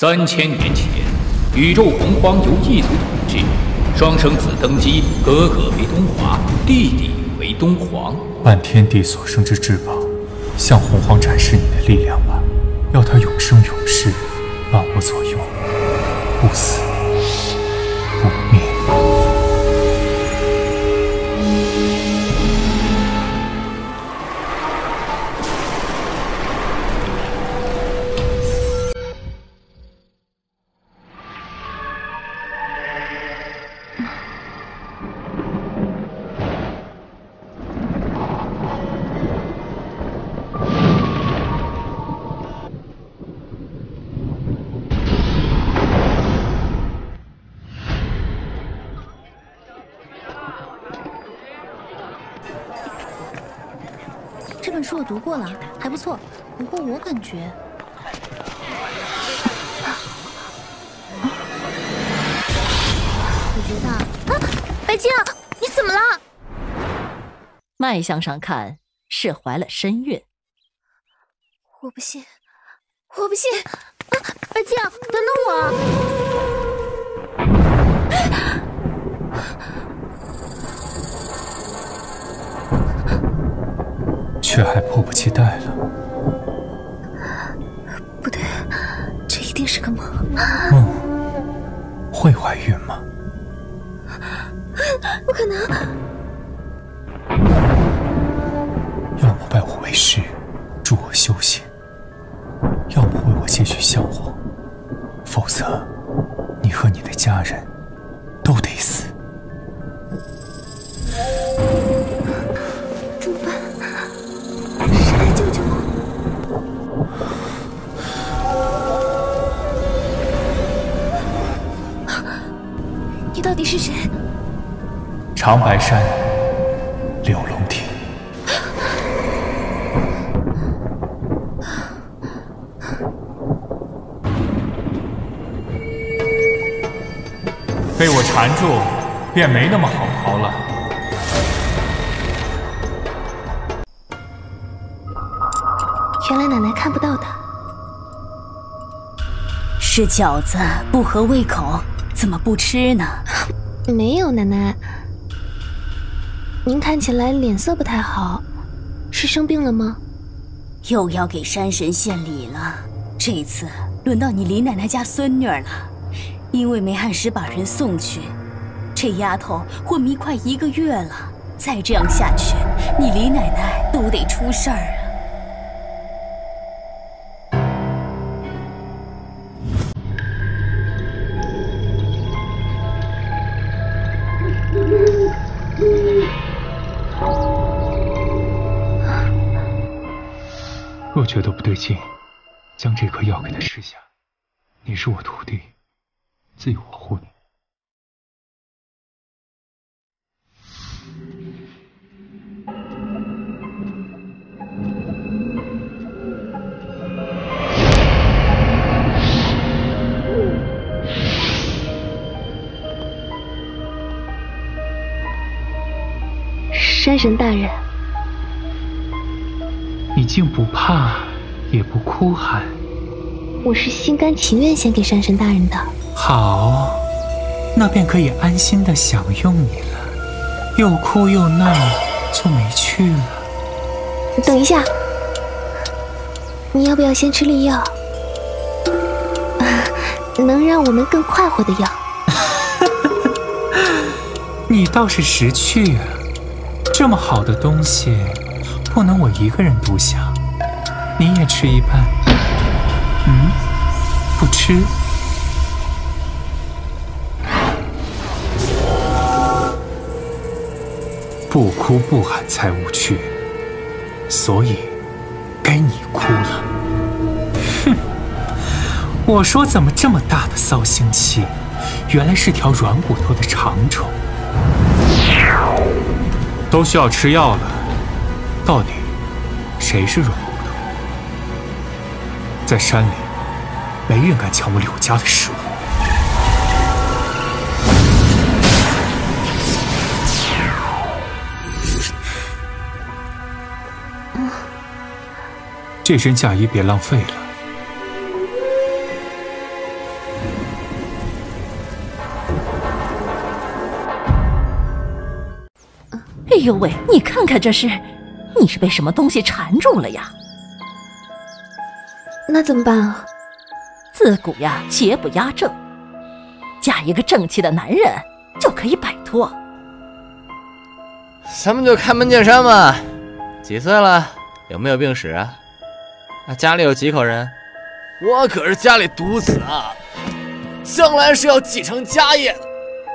三千年前，宇宙洪荒由异族统治，双生子登基，哥哥为东华，弟弟为东皇。半天地所生之至宝，向洪荒展示你的力量吧，要他永生永世，伴我左右，不死过了，还不错。不过我感觉，我觉得啊，白静，你怎么了？脉象上看是怀了身孕。我不信，我不信！啊，白静，等等我！却还迫不及待了。不对，这一定是个梦。梦会怀孕吗？不可能！要么拜我为师，助我修行；要么为我继续香火，否则你和你的家人都得死。你是谁？长白山柳龙亭，被我缠住，便没那么好逃了。原来奶奶看不到的。是饺子不合胃口，怎么不吃呢？没有，奶奶。您看起来脸色不太好，是生病了吗？又要给山神献礼了，这次轮到你李奶奶家孙女了。因为没按时把人送去，这丫头昏迷快一个月了。再这样下去，你李奶奶都得出事儿！觉得不对劲，将这颗药给他吃下。你是我徒弟，自有我护你。山神大人，你竟不怕，也不哭喊。我是心甘情愿献给山神大人的。好，那便可以安心的享用你了。又哭又闹，就没趣了。等一下，你要不要先吃粒药？啊 能让我们更快活的药。你倒是识趣啊！这么好的东西，不能我一个人独享，你也吃一半。嗯，不吃？不哭不喊才无趣，所以该你哭了。哼！我说怎么这么大的骚心气，原来是条软骨头的长虫。都需要吃药了，到底谁是软骨头在山里没人敢抢我柳家的食物。这身嫁衣别浪费了。哎呦喂你看看这是。你是被什么东西缠住了呀？那怎么办啊？自古呀，邪不压正，嫁一个正气的男人就可以摆脱。咱们就开门见山嘛，几岁了？有没有病史啊？家里有几口人？我可是家里独子啊，将来是要继承家业的。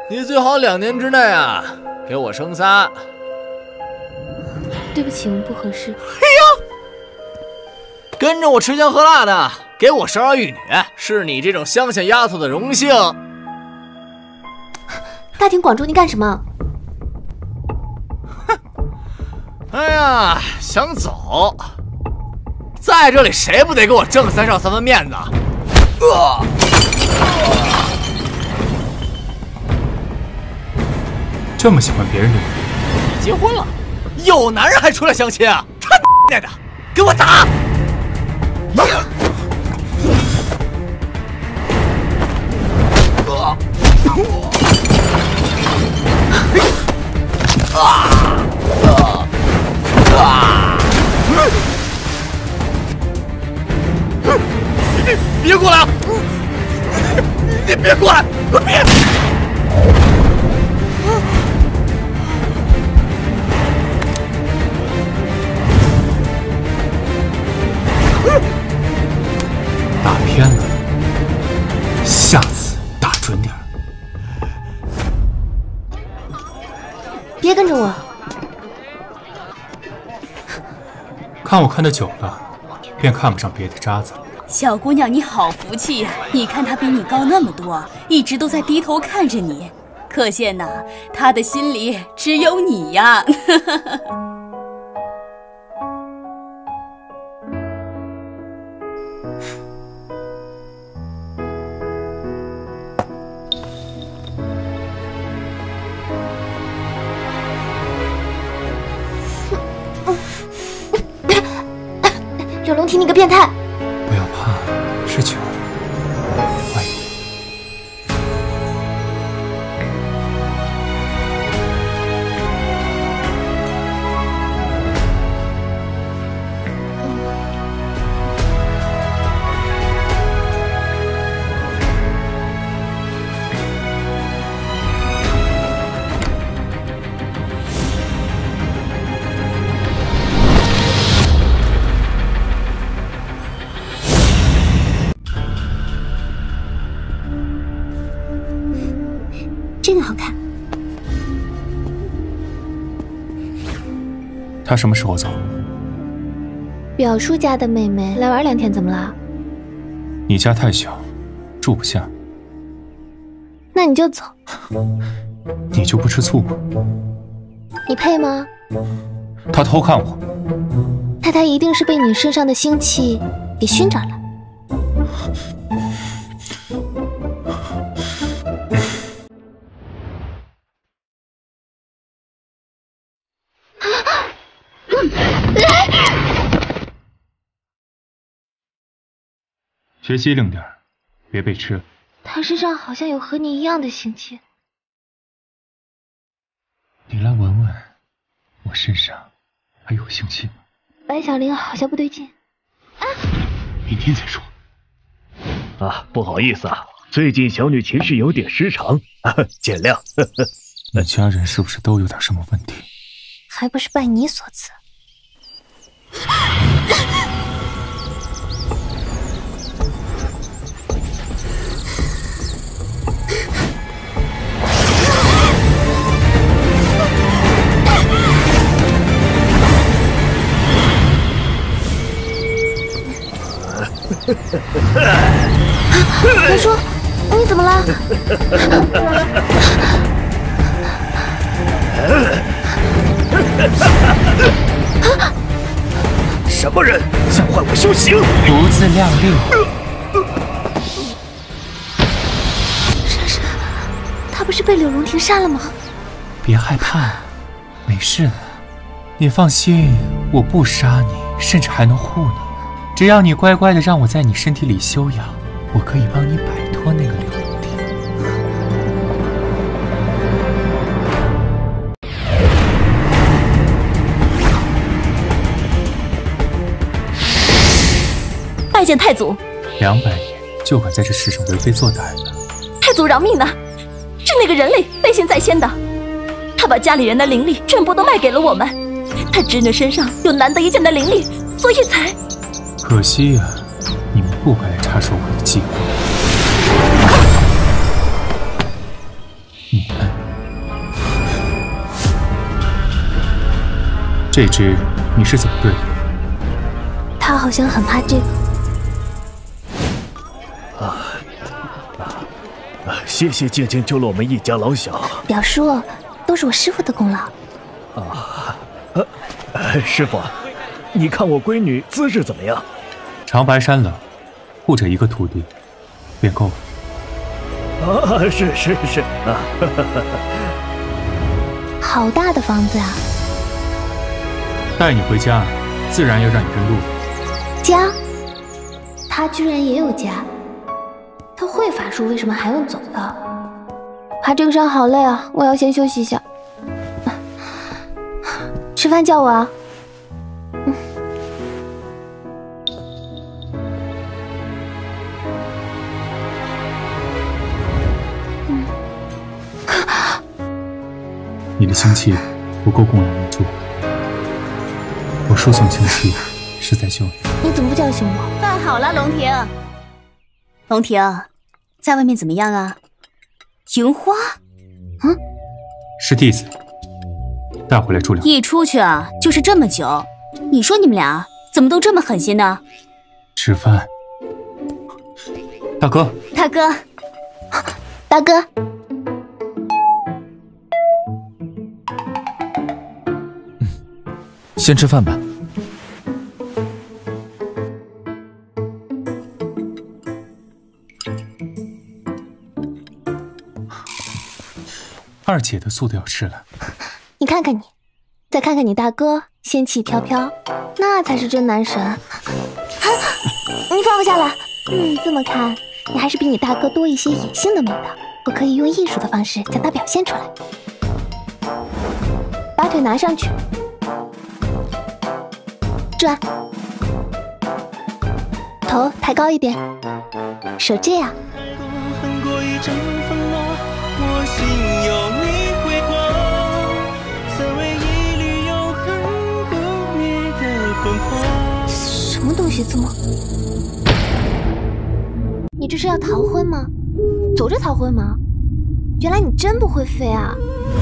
你最好两年之内啊，给我生仨。对不起，我们不合适。嘿呦，跟着我吃香喝辣的，给我生儿育女，是你这种乡下丫头的荣幸。大庭广众，你干什么？哼！哎呀，想走，在这里谁不得给我挣三少三分面子？啊这么喜欢别人的女人，结婚了，有男人还出来相亲啊？他奶的，给我打！啊！啊！啊！别过来！你别过来！别！看我看的久了，便看不上别的渣子了。小姑娘，你好福气呀！你看他比你高那么多，一直都在低头看着你，可见呐，他的心里只有你呀。变态！不要怕，是酒。他什么时候走？表叔家的妹妹来玩两天，怎么了？你家太小，住不下。那你就走。你就不吃醋吗？你配吗？他偷看我，太太一定是被你身上的腥气给熏着了。学机灵点别被吃了。他身上好像有和你一样的腥气。你来闻闻，我身上还有腥气吗？白小玲好像不对劲。啊！明天再说。啊，不好意思啊，最近小女情绪有点失常，啊 见谅。你家人是不是都有点什么问题？还不是拜你所赐。林叔，你怎么了？什么人想坏我修行？不自量力！珊珊，他不是被柳龙庭杀了吗？别害怕，没事的。你放心，我不杀你，甚至还能护你。只要你乖乖的让我在你身体里休养，我可以帮你摆脱那个柳灵天。拜见太祖！两百年就敢在这世上为非作歹了！太祖饶命呐！是那个人类背信在先的，他把家里人的灵力全部都卖给了我们，他侄女身上有难得一见的灵力，所以才……可惜呀，你们不该插手我的计划。你们，这只你是怎么对付？他好像很怕这个。啊啊！谢谢静静救了我们一家老小。表叔，都是我师傅的功劳。啊，呃，师傅，你看我闺女资质怎么样？长白山冷，护着一个徒弟，便够了。啊，是是是啊！好大的房子啊！带你回家，自然要让你认路。家？他居然也有家？他会法术，为什么还用走的？爬这个山好累啊！我要先休息一下。吃饭叫我啊！你的精气不够供养你住，我输送精气是在救你。你怎么不叫醒我？饭好了，龙庭。龙庭，在外面怎么样啊？樱花？嗯，是弟子带回来住两。一出去啊，就是这么久。你说你们俩怎么都这么狠心呢？吃饭，大哥。大哥，大哥。先吃饭吧。二姐的素都要吃了。你看看你，再看看你大哥，仙气飘飘，那才是真男神。啊！你放不下来。嗯，这么看，你还是比你大哥多一些野性的美的。我可以用艺术的方式将它表现出来。把腿拿上去。转，头抬高一点，手这样。什么东西？这么？你这是要逃婚吗？走着逃婚吗？原来你真不会飞啊！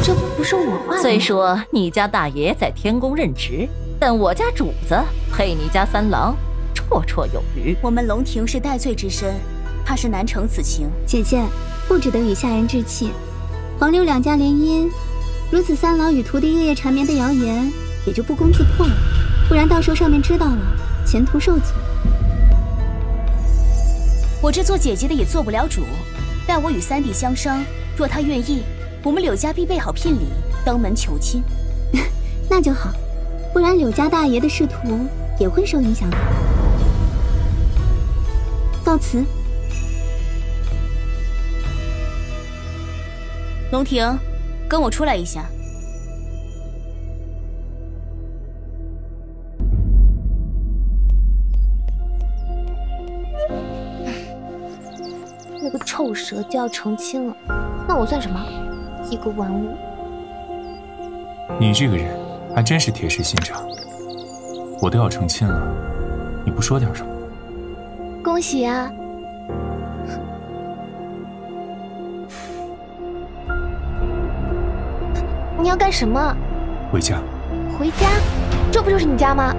这不是我画的。虽说你家大爷在天宫任职。但我家主子配你家三郎，绰绰有余。我们龙庭是戴罪之身，怕是难成此情。姐姐，不值得与下人置气。黄柳两家联姻，如此三郎与徒弟夜夜缠绵的谣言也就不攻自破了。不然到时候上面知道了，前途受阻。我这做姐姐的也做不了主，待我与三弟相商，若他愿意，我们柳家必备好聘礼，登门求亲。那就好。不然柳家大爷的仕途也会受影响的。告辞。龙庭，跟我出来一下。那个臭蛇就要成亲了，那我算什么？一个玩物。你这个人。还真是铁石心肠，我都要成亲了，你不说点什么？恭喜啊！你要干什么？回家。回家？这不就是你家吗？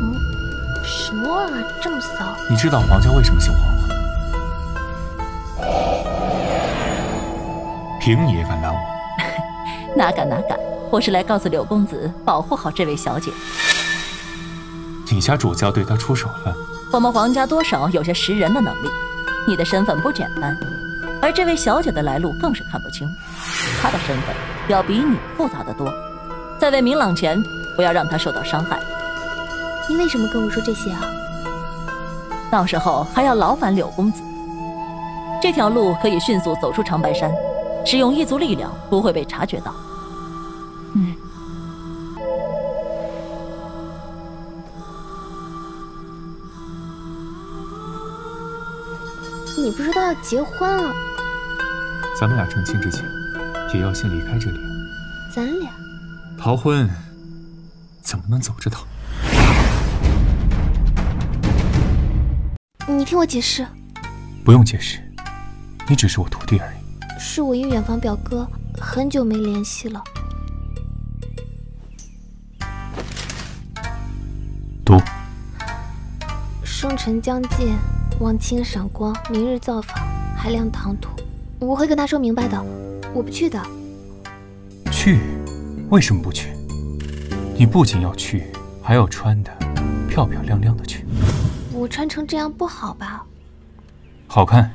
嗯，什么味儿？这么骚？你知道黄家为什么姓黄凭你也敢拦我？哪敢哪敢！我是来告诉柳公子，保护好这位小姐。你家主子要对她出手了？我们皇家多少有些识人的能力。你的身份不简单，而这位小姐的来路更是看不清。她的身份要比你复杂的多，在魏明朗前，不要让她受到伤害。你为什么跟我说这些啊？到时候还要劳烦柳公子。这条路可以迅速走出长白山。使用一族力量不会被察觉到。嗯。你不知道要结婚了。咱们俩成亲之前也要先离开这里。咱俩？逃婚怎么能走着逃你听我解释。不用解释你只是我徒弟而已。是我与远房表哥很久没联系了。读。生辰将近，望清赏光，明日造访，海量唐突。我会跟他说明白的，我不去的。去？为什么不去？你不仅要去，还要穿的漂漂亮亮的去。我穿成这样不好吧？好看。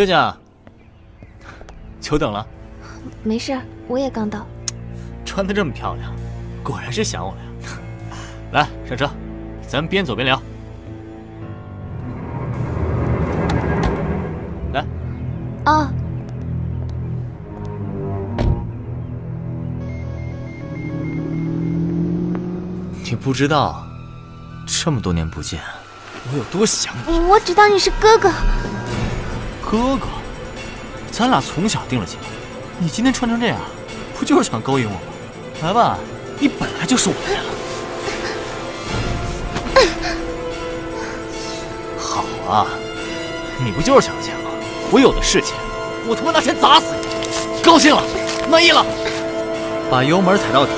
舅舅，久等了。没事，我也刚到。穿的这么漂亮，果然是想我了呀！来，上车，咱们边走边聊。来。啊。你不知道，这么多年不见，我有多想你。我只当你是哥哥。哥哥，咱俩从小定了亲，你今天穿成这样，不就是想勾引我吗？来吧，你本来就是我的人了。好啊，你不就是想要钱吗？我有的是钱，我他妈拿钱砸死你！高兴了，满意了，把油门踩到底，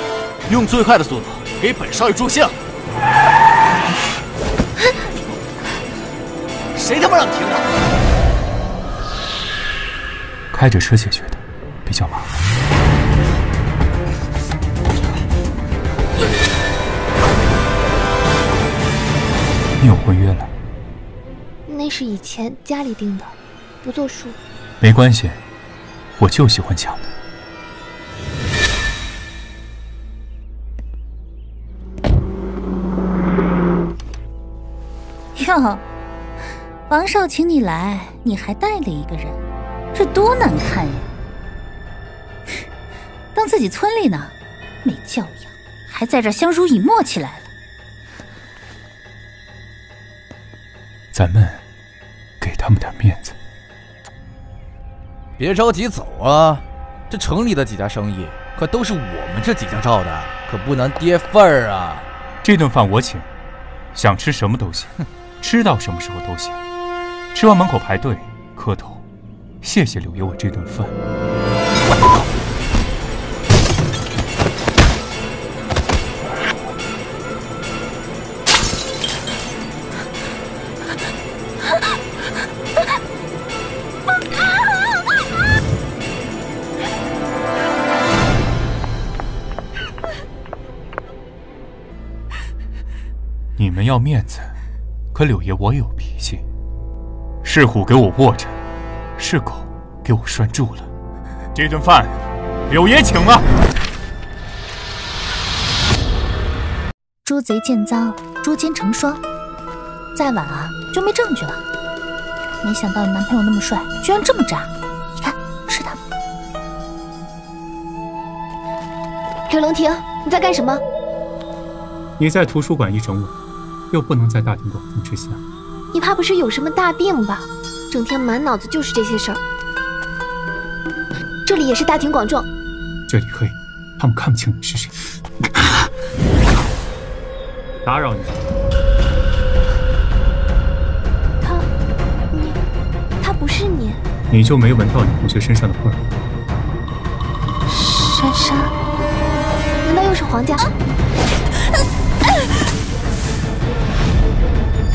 用最快的速度。给本少爷助兴！谁他妈让你停的？开着车解决的，比较麻烦。你有婚约了？那是以前家里定的，不作数。没关系，我就喜欢抢的。哟，王少请你来，你还带了一个人，这多难看呀！当自己村里呢，没教养，还在这相濡以沫起来了。咱们给他们点面子，别着急走啊！这城里的几家生意可都是我们这几家照的，可不能跌份儿啊！这顿饭我请，想吃什么都行。吃到什么时候都行，吃完门口排队磕头，谢谢柳爷我这顿饭。你们要面子。可柳爷，我有脾气，是虎给我握着，是狗给我拴住了。这顿饭，柳爷请了。捉贼见赃，捉奸成双，再晚啊就没证据了。没想到你男朋友那么帅，居然这么渣。你看，是他。柳龙庭，你在干什么？你在图书馆一整晚。又不能在大庭广众之下，你怕不是有什么大病吧？整天满脑子就是这些事儿。这里也是大庭广众，这里黑，他们看不清你是谁。打扰你。他，你，他不是你。你就没闻到你同学身上的味儿？珊珊，难道又是黄家？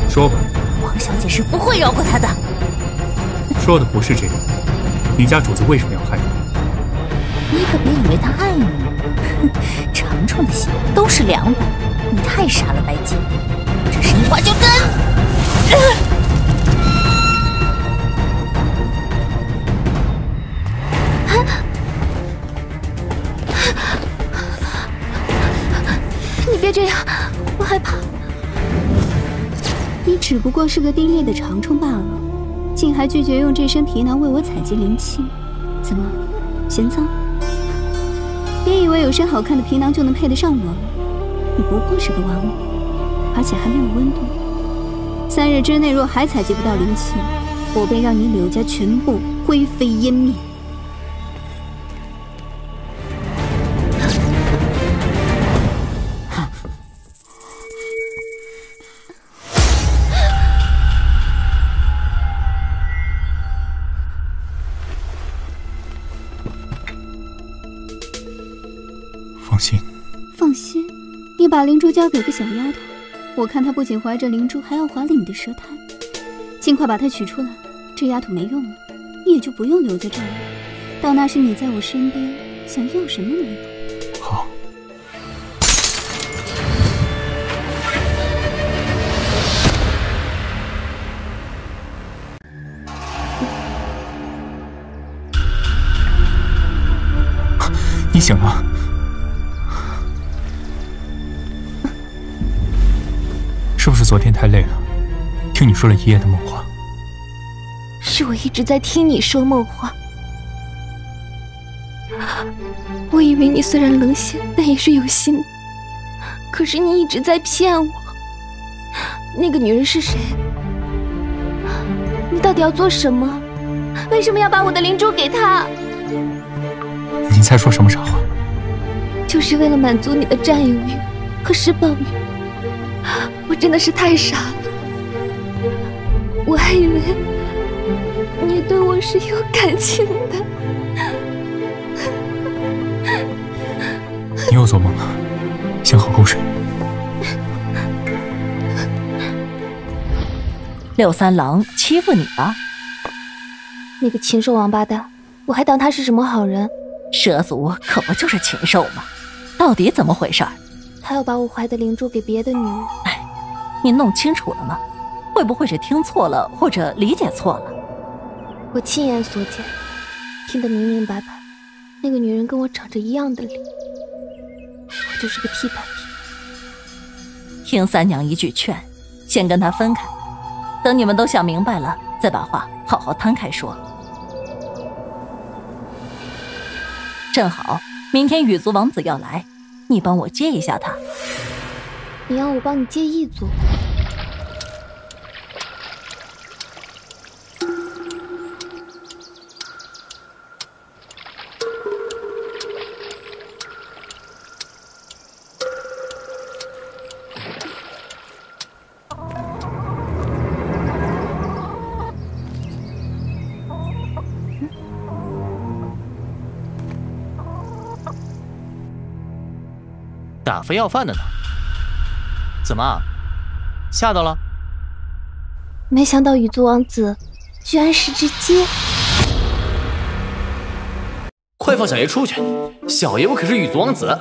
说吧，王小姐是不会饶过他的。说的不是这个，你家主子为什么要害你？你可别以为他爱你，哼，长虫的心都是凉的。你太傻了，白姬，这是一话就跟。你别这样，我害怕。你只不过是个低劣的长虫罢了，竟还拒绝用这身皮囊为我采集灵气，怎么嫌脏？别以为有身好看的皮囊就能配得上我。你不过是个玩物，而且还没有温度。三日之内若还采集不到灵气，我便让你柳家全部灰飞烟灭。把灵珠交给个小丫头，我看她不仅怀着灵珠，还要怀了你的舌苔。尽快把她取出来，这丫头没用了，你也就不用留在这儿了。到那时你在我身边，想要什么没有？好。你醒了。昨天太累了，听你说了一夜的梦话？是我一直在听你说梦话。我以为你虽然冷血，但也是有心的。可是你一直在骗我。那个女人是谁？你到底要做什么？为什么要把我的灵珠给她？你在说什么傻话？就是为了满足你的占有欲和施暴欲。我真的是太傻了，我还以为你对我是有感情的。你又做梦了，先喝口水。六三郎欺负你了？那个禽兽王八蛋，我还当他是什么好人？蛇族可不就是禽兽吗？到底怎么回事？他要把我怀的灵珠给别的女人。哎，你弄清楚了吗？会不会是听错了，或者理解错了？我亲眼所见，听得明明白白。那个女人跟我长着一样的脸，我就是个替代品。听三娘一句劝，先跟她分开。等你们都想明白了，再把话好好摊开说。正好，明天羽族王子要来，你帮我接一下他。你要我帮你接一组？打发要饭的呢？怎么，吓到了？没想到羽族王子居然是只鸡！快放小爷出去！小爷我可是羽族王子。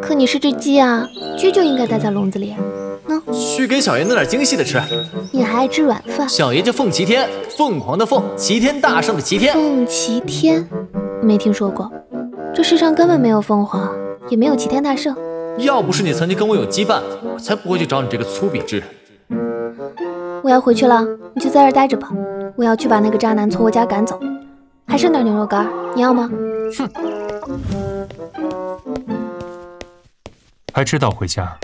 可你是只鸡啊，鸡就应该待在笼子里。喏，去给小爷弄点精细的吃。你还爱吃软饭？小爷叫凤齐天，凤凰的凤，齐天大圣的齐天。凤齐天，没听说过。这世上根本没有凤凰，也没有齐天大圣。要不是你曾经跟我有羁绊，我才不会去找你这个粗鄙之人。我要回去了，你就在这待着吧。我要去把那个渣男从我家赶走。还剩点牛肉干，你要吗？哼！还知道回家？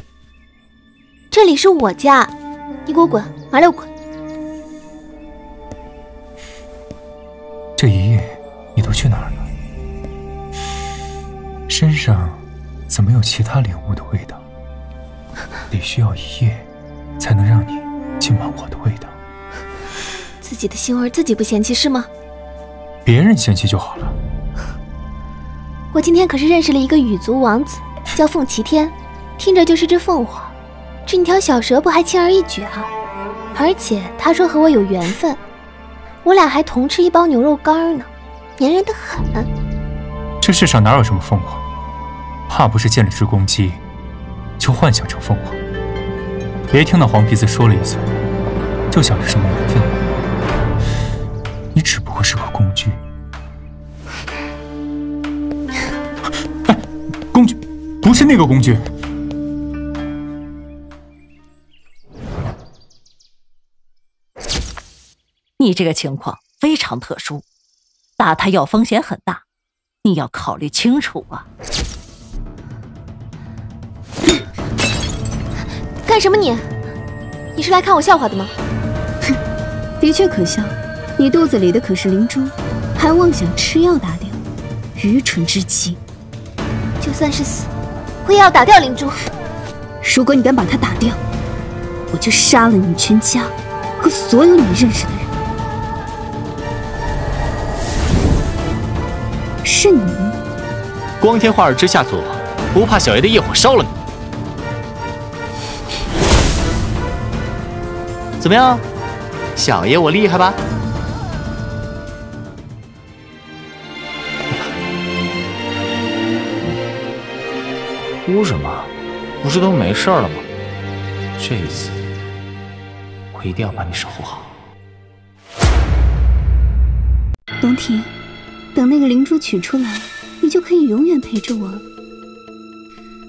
这里是我家，你给我滚，麻溜滚！这一夜你都去哪儿了？身上？怎么有其他灵物的味道？得需要一夜，才能让你浸满我的味道。自己的腥味自己不嫌弃是吗？别人嫌弃就好了。我今天可是认识了一个羽族王子，叫凤齐天，听着就是只凤凰。这你条小蛇不还轻而易举啊？而且他说和我有缘分，我俩还同吃一包牛肉干呢，粘人的很。这世上哪有什么凤凰？怕不是见了只公鸡，就幻想成凤凰。别听那黄皮子说了一嘴，就想着什么缘分。你只不过是个工具。哎，工具，不是那个工具。你这个情况非常特殊，打他药风险很大，你要考虑清楚啊。干什么你？你是来看我笑话的吗？哼，的确可笑。你肚子里的可是灵珠，还妄想吃药打掉，愚蠢至极。就算是死，我也要打掉灵珠。如果你敢把它打掉，我就杀了你全家和所有你认识的人。是你，光天化日之下作恶，不怕小爷的业火烧了你？怎么样，小爷我厉害吧？哭什么？不是都没事了吗？这一次，我一定要把你守护好。龙庭，等那个灵珠取出来，你就可以永远陪着我了。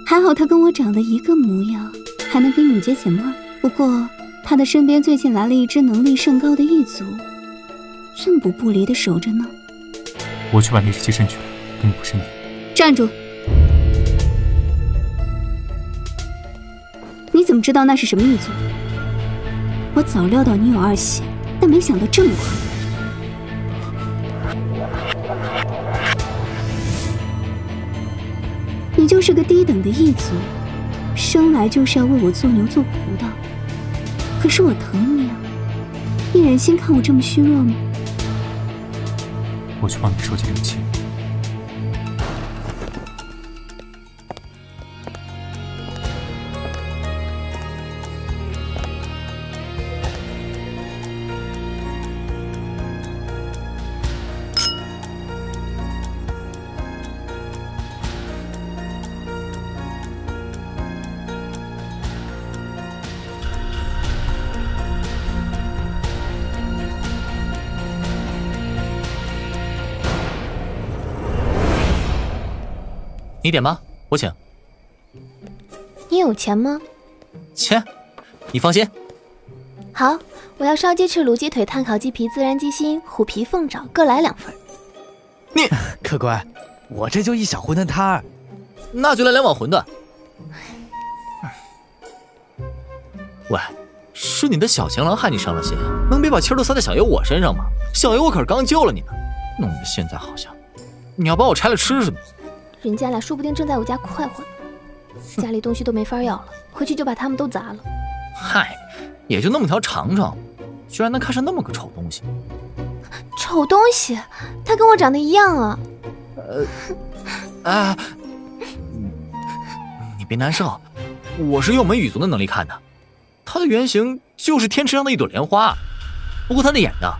还好他跟我长得一个模样，还能给你解解闷。不过他的身边最近来了一只能力甚高的异族，寸步不离的守着呢。我去把那只接生取来，跟你不是你。站住！你怎么知道那是什么异族？我早料到你有二心，但没想到这么快。你就是个低等的异族，生来就是要为我做牛做仆的。可是我疼你啊，你忍心看我这么虚弱吗？我去帮你收集灵气。你点吧，我请。你有钱吗？切，你放心。好，我要烧鸡翅、卤鸡腿、炭烤鸡皮、孜然鸡心、虎皮凤爪，各来两份。你客官，我这就一小馄饨摊儿，那就来两碗馄饨。喂，是你的小情郎害你伤了心，能别把气儿都撒在小爷我身上吗？小爷我可是刚救了你呢，弄得现在好像你要把我拆了吃似的。人家俩说不定正在我家快活呢，家里东西都没法要了，回去就把他们都砸了。嗨，也就那么条长长，居然能看上那么个丑东西。丑东西？他跟我长得一样啊。呃，啊，你别难受，我是用我们羽族的能力看的，他的原型就是天池上的一朵莲花，不过他的眼呢，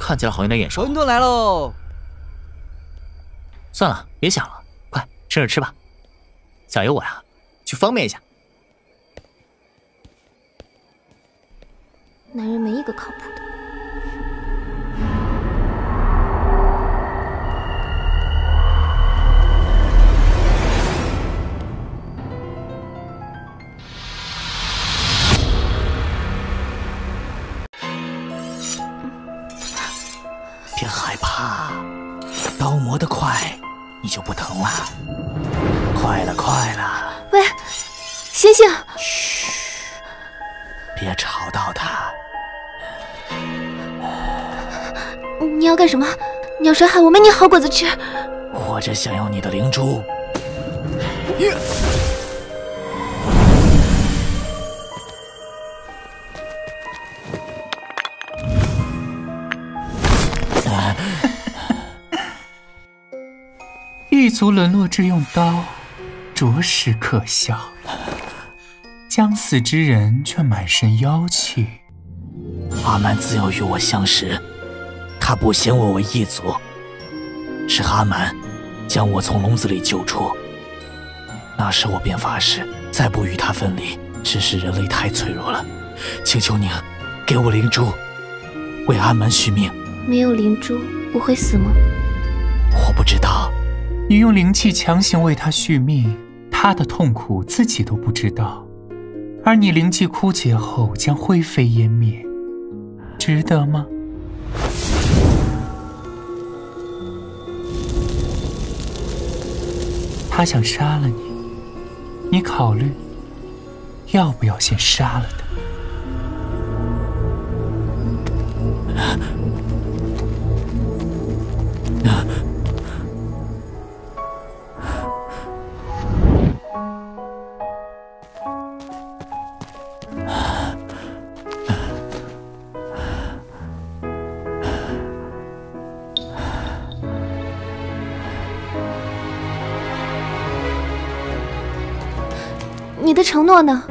看起来好像有点眼熟。馄饨来喽！算了，别想了。趁热吃吧，小爷我呀，去方便一下。男人没一个靠谱的。你要杀害我？没你好果子吃！我这想要你的灵珠。一族沦落至用刀，着实可笑。将死之人却满身妖气。阿蛮自幼与我相识，他不嫌我为异族，是阿蛮将我从笼子里救出。那时我便发誓，再不与他分离。只是人类太脆弱了，请求您给我灵珠，为阿蛮续命。没有灵珠，我会死吗？我不知道。你用灵气强行为他续命，他的痛苦自己都不知道，而你灵气枯竭后将灰飞烟灭，值得吗？他想杀了你，你考虑要不要先杀了他。他？你的承诺呢？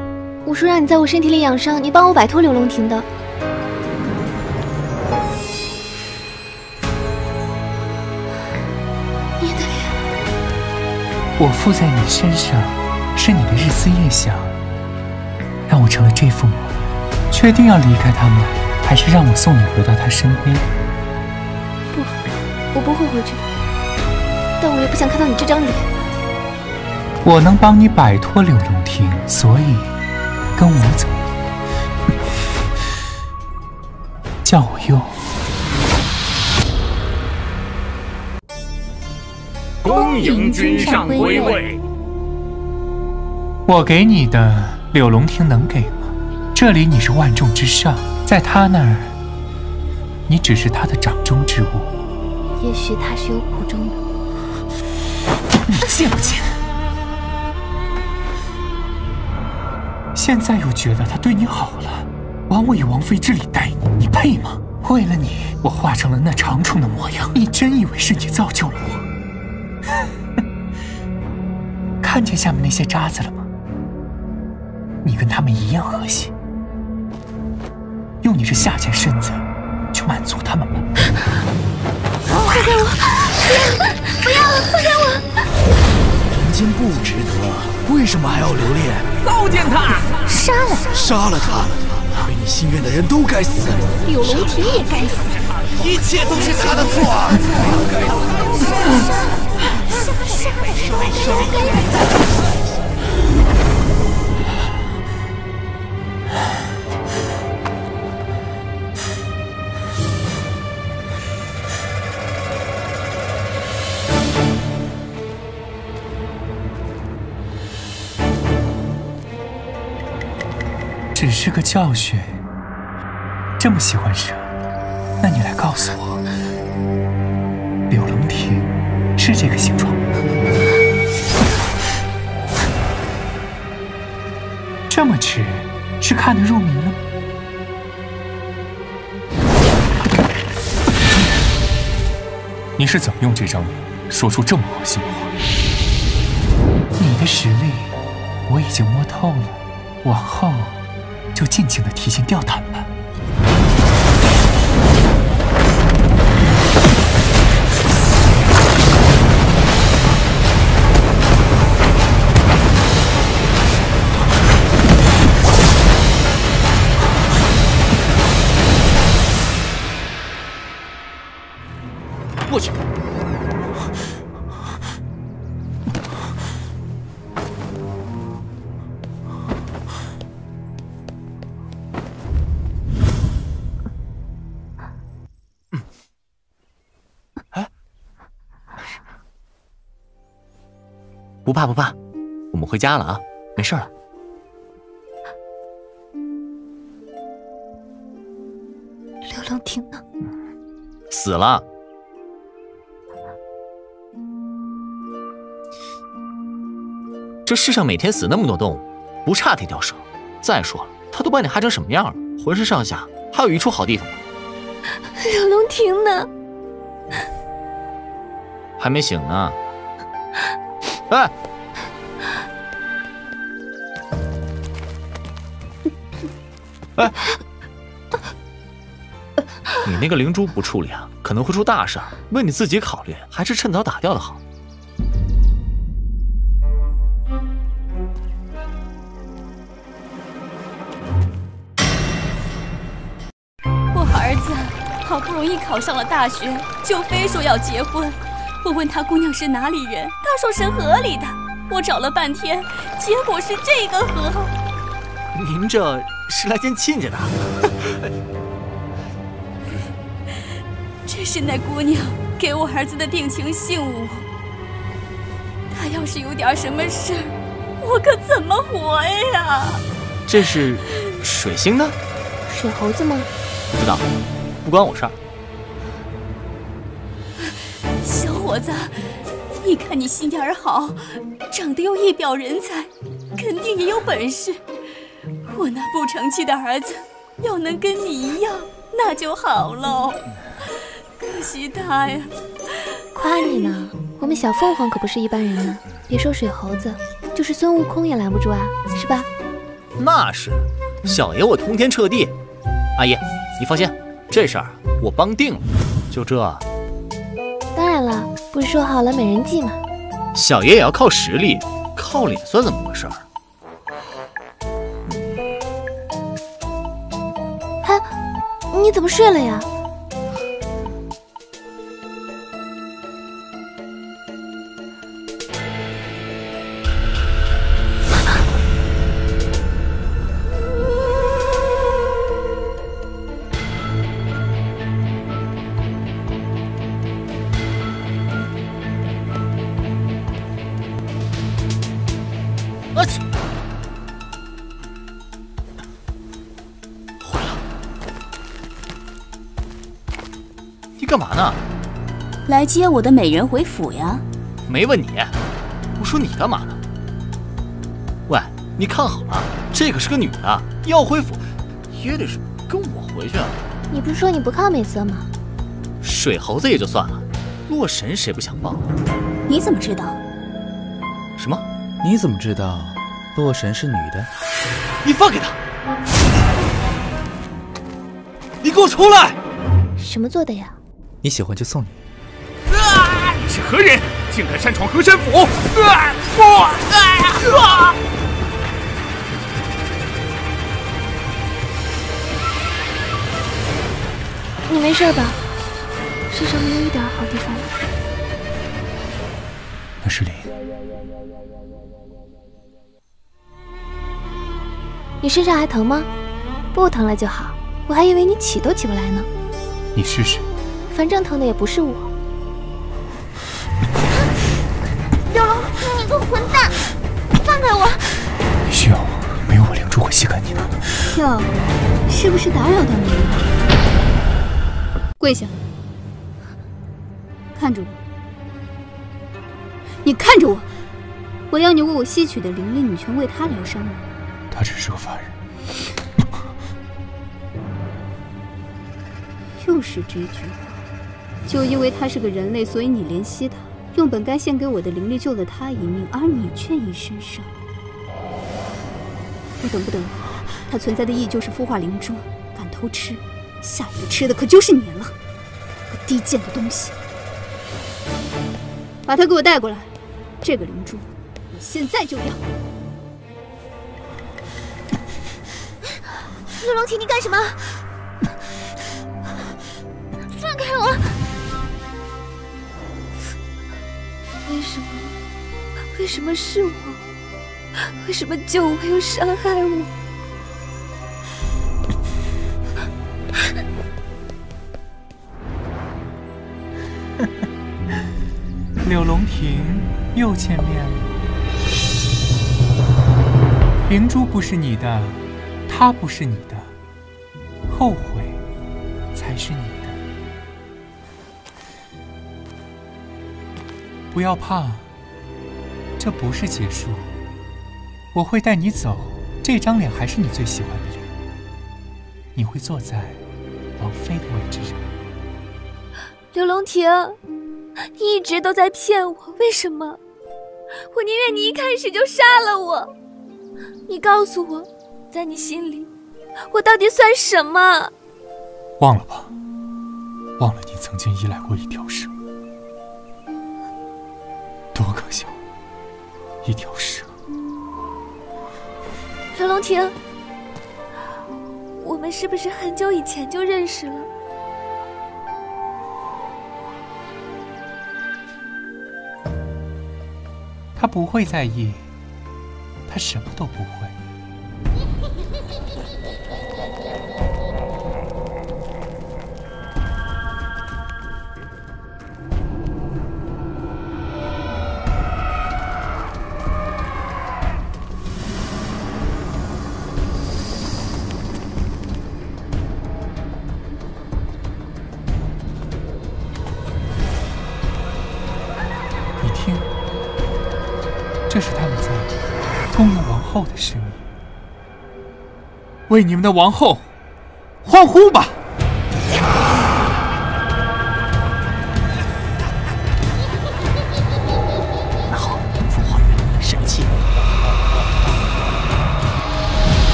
我说让你在我身体里养伤，你帮我摆脱柳龙庭的。你的脸，我附在你身上，是你的日思夜想，让我成了这副模样。确定要离开他吗？还是让我送你回到他身边？不，我不会回去的。但我也不想看到你这张脸。我能帮你摆脱柳龙庭，所以跟我走。叫我用。恭迎君上归位。我给你的柳龙庭能给吗？这里你是万众之上，在他那儿，你只是他的掌中之物。也许他是有苦衷的。你贱不贱？现在又觉得他对你好了，枉我以王妃之礼待你，你配吗？为了你，我化成了那长虫的模样，你真以为是你造就了我？看见下面那些渣子了吗？你跟他们一样恶心，用你这下贱身子去满足他们吧。放开我！不要！不要！放开我！人间不值得，为什么还要留恋？糟践他！杀了他！杀了他！违你心愿的人都该死！柳龙庭也该死！一切都是他的错！只是个教训。这么喜欢蛇，那你来告诉我，柳龙亭是这个形状吗？这么直，是看得入迷了吗？你是怎么用这张脸说出这么恶心的话？你的实力我已经摸透了，往后就尽情的提心吊胆吧。不怕不怕，我们回家了啊，没事了。刘龙亭呢？死了。这世上每天死那么多动物，不差这条蛇。再说了，他都把你害成什么样了，浑身上下还有一处好地方吗？柳龙亭呢？还没醒呢。哎，哎，你那个灵珠不处理啊，可能会出大事。为你自己考虑，还是趁早打掉的好。我儿子好不容易考上了大学，就非说要结婚。我问他姑娘是哪里人，他说是河里的。我找了半天，结果是这个河。您这是来见亲家的？这是那姑娘给我儿子的定情信物。他要是有点什么事，我可怎么活呀？这是水星的水猴子吗？不知道，不关我事儿。伙子，你看你心眼儿好，长得又一表人才，肯定也有本事。我那不成器的儿子，要能跟你一样，那就好喽。可惜他呀，夸你呢。我们小凤凰可不是一般人呢，别说水猴子，就是孙悟空也拦不住啊，是吧？那是，小爷我通天彻地。阿姨，你放心，这事儿我帮定了。就这？当然了，不是说好了美人计吗？小爷也要靠实力，靠脸算怎么回事？哎，你怎么睡了呀？来接我的美人回府呀！没问你，我说你干嘛呢？喂，你看好了，这可是个女的，要回府也得是跟我回去啊！你不是说你不看美色吗？水猴子也就算了，洛神谁不想抱？你怎么知道？什么？你怎么知道洛神是女的？你放开她！你给我出来！什么做的呀？你喜欢就送你。是何人？竟敢擅闯河山府！啊！不！啊！你没事吧？身上没有一点好地方。那是灵。你身上还疼吗？不疼了就好。我还以为你起都起不来呢。你试试。反正疼的也不是我。刘龙，你个混蛋，放开我！需要没有我灵珠会吸干你的。哟，是不是打扰到你了？跪下，看着我。你看着我，我要你为我吸取的灵力你全为他疗伤吗？他只是个凡人。又是这句话。就因为他是个人类，所以你怜惜他，用本该献给我的灵力救了他一命，而你却一身伤。不等不等，他存在的意义就是孵化灵珠，敢偷吃，下一个吃的可就是你了，个低贱的东西！把他给我带过来，这个灵珠我现在就要。陆龙体，你干什么？放开我！为什么？为什么是我？为什么救我又伤害我？柳龙亭又见面了。灵珠不是你的，他不是你的，后悔才是你。不要怕，这不是结束。我会带你走，这张脸还是你最喜欢的脸。你会坐在王妃的位置上。刘龙庭，你一直都在骗我，为什么？我宁愿你一开始就杀了我。你告诉我，在你心里，我到底算什么？忘了吧，忘了你曾经依赖过一条蛇。一条蛇。刘龙庭，我们是不是很久以前就认识了？他不会在意，他什么都不会。为你们的王后欢呼吧！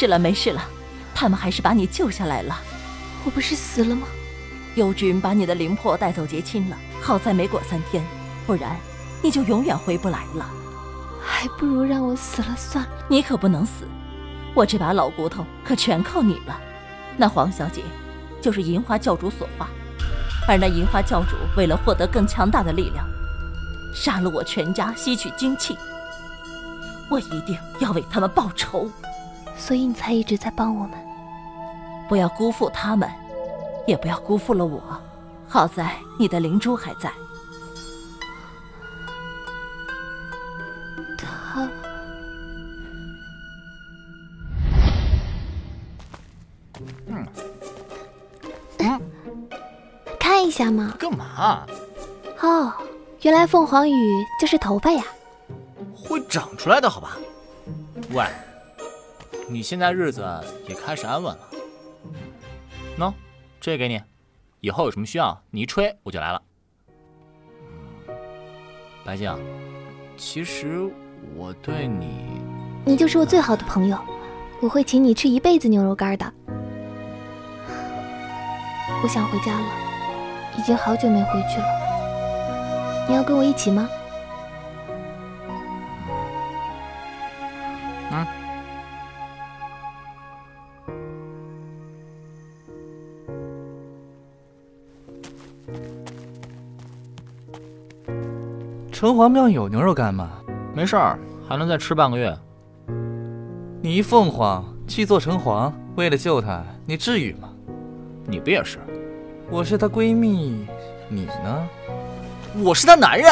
事了，没事了，他们还是把你救下来了。我不是死了吗？幽君把你的灵魄带走结亲了，好在没过三天，不然你就永远回不来了。还不如让我死了算了。你可不能死，我这把老骨头可全靠你了。那黄小姐就是银花教主所化，而那银花教主为了获得更强大的力量，杀了我全家，吸取精气。我一定要为他们报仇。所以你才一直在帮我们。不要辜负他们，也不要辜负了我。好在你的灵珠还在。他，嗯，嗯，看一下嘛。干嘛？哦，原来凤凰羽就是头发呀。会长出来的好吧？喂，你现在日子也开始安稳了。喏，这给你，以后有什么需要你一吹我就来了。白静，其实我对你，你就是我最好的朋友，我会请你吃一辈子牛肉干的。我想回家了，已经好久没回去了。你要跟我一起吗？城隍庙有牛肉干吗？没事儿，还能再吃半个月。你一凤凰去做城隍，为了救他，你至于吗？你不也是？我是她闺蜜，你呢？我是她男人。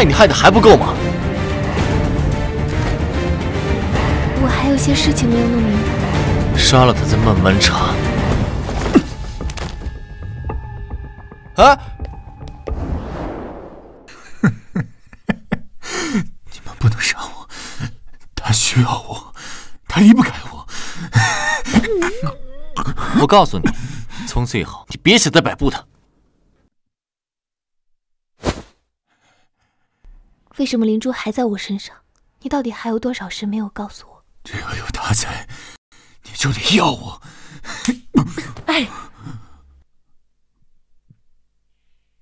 害你害的还不够吗？我还有些事情没有弄明白。杀了他再慢慢查。啊！你们不能杀我，他需要我，他离不开我。我告诉你，从此以后你别想再摆布他。为什么灵珠还在我身上？你到底还有多少事没有告诉我？只要有他在，你就得要我。哎，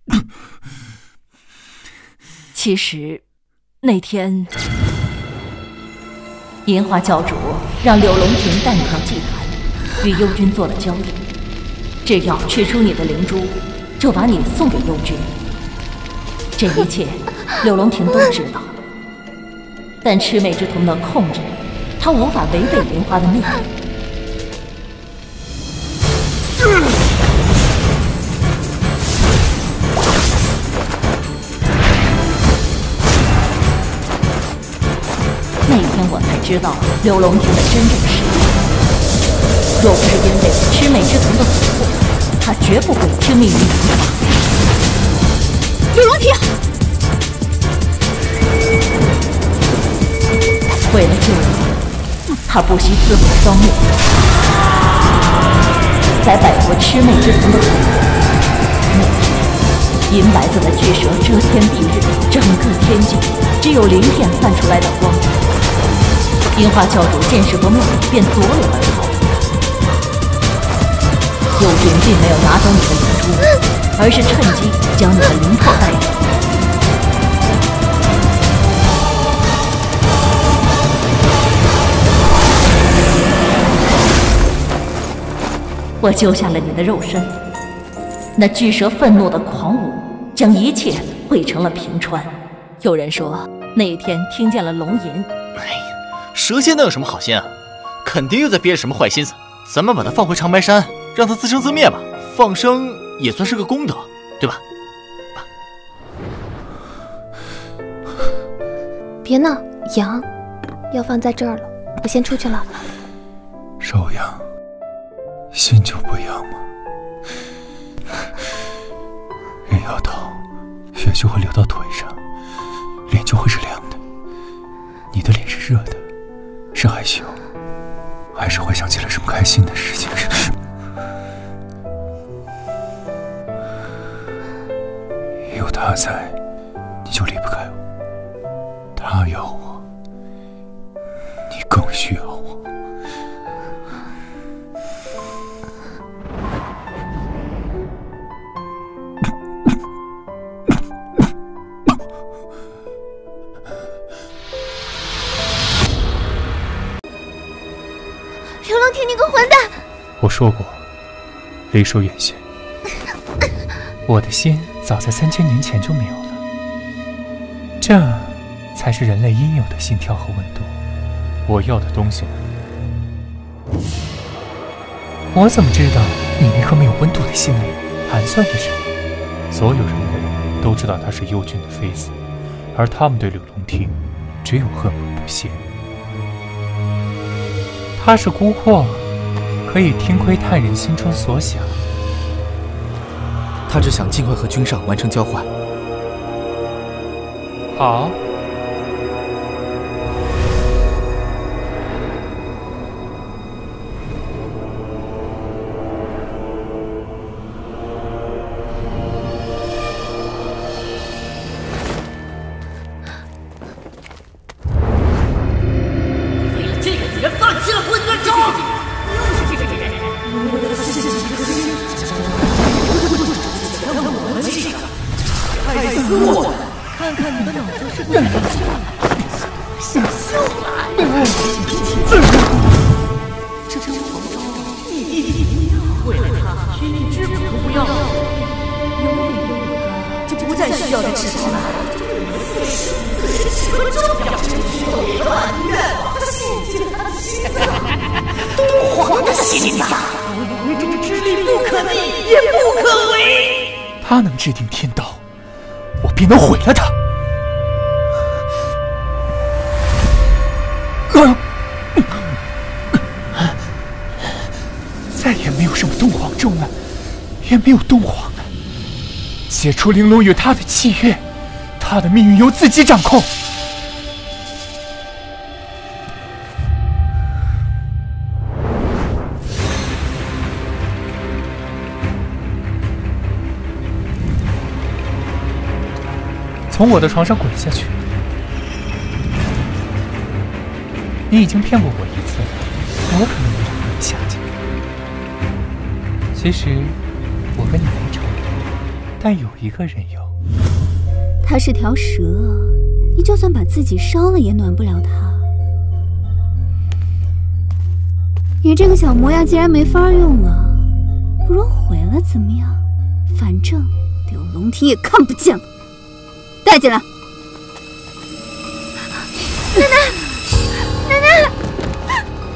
其实那天银花教主让柳龙亭带你到祭坛，与幽君做了交易，只要取出你的灵珠，就把你送给幽君。这一切。柳龙庭都知道，但魑魅之瞳能控制，他无法违背莲花的命令。那一天我才知道柳龙庭的真正实力，若不是因为魑魅之瞳的蛊惑，他绝不会听命于你。不惜自毁双目，在摆脱魑魅之瞳的蛊惑。那天，银白色的巨蛇遮天蔽日，整个天境只有鳞片泛出来的光。樱花教主见势不妙，便夺了而逃。幽君并没有拿走你的灵珠，而是趁机将你的灵魄带走。我救下了你的肉身，那巨蛇愤怒的狂舞，将一切汇成了平川。有人说那一天听见了龙吟。哎呀，蛇仙能有什么好心啊？肯定又在憋着什么坏心思。咱们把它放回长白山，让它自生自灭吧。放生也算是个功德，对吧？别闹，羊，要放在这儿了，我先出去了。手痒，心就不痒吗？人要逃，血就会流到腿上，脸就会是凉的。你的脸是热的，是害羞，还是回想起了什么开心的事情？有他在，你就离不开我。他要我，你更需要我。我说过，离手远些。我的心早在三千年前就没有了，这才是人类应有的心跳和温度。我要的东西呢？我怎么知道你那颗没有温度的心里盘算着什么？所有人类都知道他是幽君的妃子，而他们对柳龙亭只有恨恶不屑。他是孤惑，可以听窥探人心中所想。他只想尽快和君上完成交换。好。能毁了他。再也没有什么东皇钟了，也没有东皇了。解除玲珑与他的契约，他的命运由自己掌控。从我的床上滚下去！你已经骗过我一次，我可能没有和你下去。其实我跟你没仇，但有一个人有。他是条蛇，你就算把自己烧了也暖不了他。你这个小模样既然没法用了，不如毁了怎么样？反正柳龙亭也看不见了。带进来，奶奶，奶奶，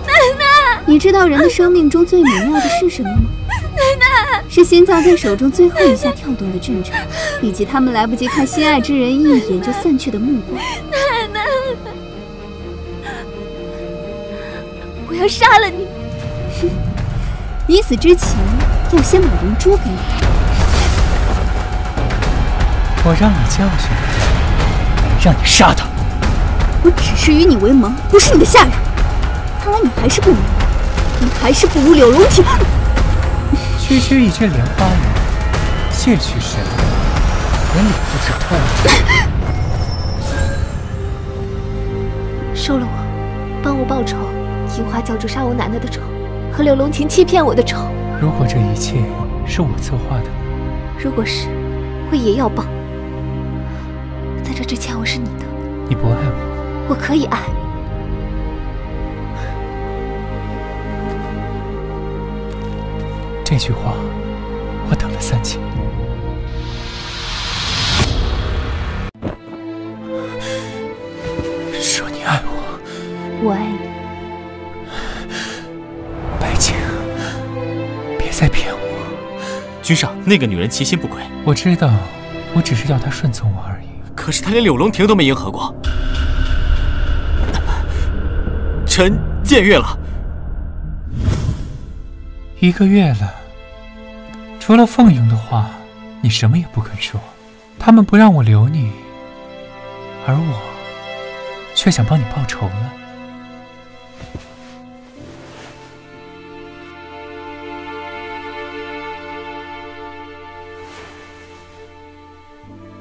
奶奶！你知道人的生命中最美妙的是什么吗？奶奶，是心脏在手中最后一下跳动的震颤，以及他们来不及看心爱之人一眼就散去的目光。奶奶，我要杀了你！哼，你死之前，要先把龙珠给我。我让你教训他，没让你杀他。我只是与你为盟，不是你的下人。看来你还是不明白，你还是不如柳龙庭。区区一句莲花语，窃取神力，连理不知透。收了我，帮我报仇，樱花教主杀我奶奶的仇，和柳龙庭欺骗我的仇。如果这一切是我策划的，如果是，我也要报。在这之前，我是你的。你不爱我，我可以爱。这句话，我等了三千。说你爱我，我爱你。白青，别再骗我。君上，那个女人其心不轨。我知道，我只是要她顺从我而已。可是他连柳龙庭都没迎合过。臣僭越了。一个月了，除了凤营的话，你什么也不肯说。他们不让我留你，而我却想帮你报仇了。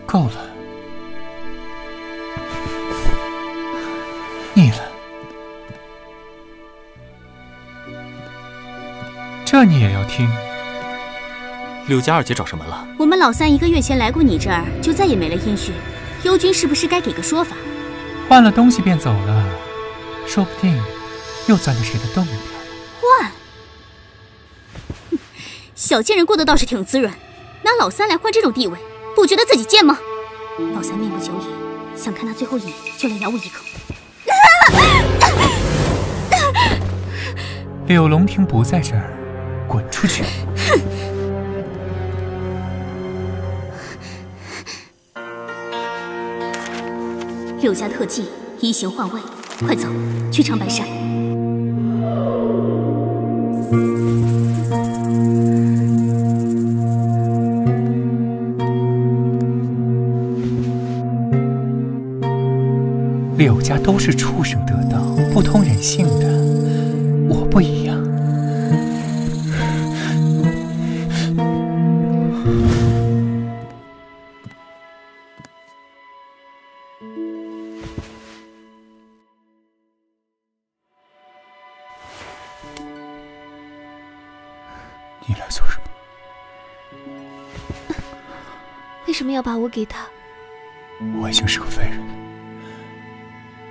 够了，这你也要听？柳家二姐找上门了。我们老三一个月前来过你这儿，就再也没了音讯。幽君是不是该给个说法？换了东西便走了，说不定又钻到谁的洞里边了。换？小贱人过得倒是挺滋润，拿老三来换这种地位，不觉得自己贱吗？老三命不久矣，想看他最后一眼，就来咬我一口。柳龙庭不在这儿，滚出去！哼柳家特技移形换位，快走去长白山。柳家都是畜生得道，不通人性的，我不一样。要把我给他？我已经是个废人了，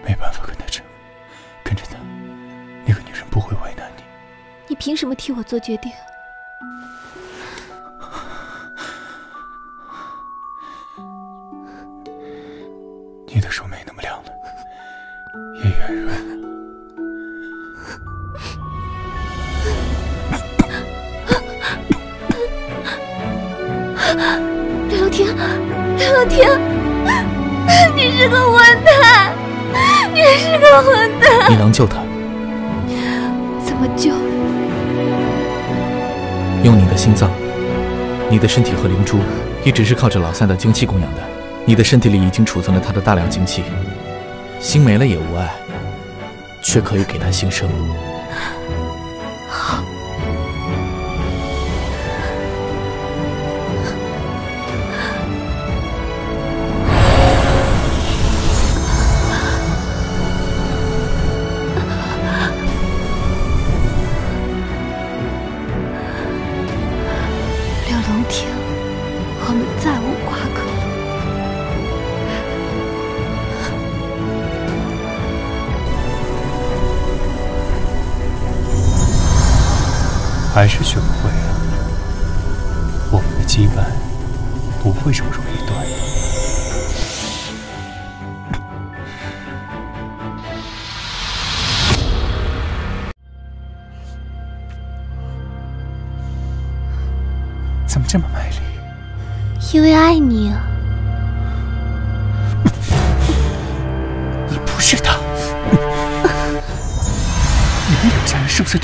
没办法跟他争，跟着他，那个女人不会为难你。你凭什么替我做决定？你的手没那么凉了，也圆润了。柳龙庭，柳龙庭，你是个混蛋！你是个混蛋！你能救他？怎么救？用你的心脏，你的身体和灵珠一直是靠着老三的精气供养的。你的身体里已经储存了他的大量精气，心没了也无碍，却可以给他新生。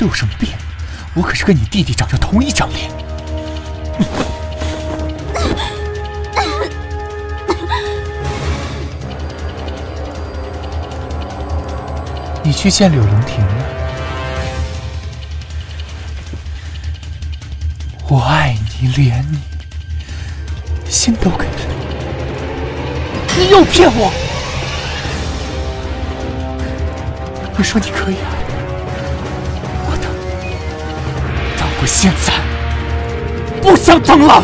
有什么病？我可是跟你弟弟长着同一张脸。你去见柳龙亭了？我爱你，怜你，心都给了你，你又骗我！你说你可以现在不想等了。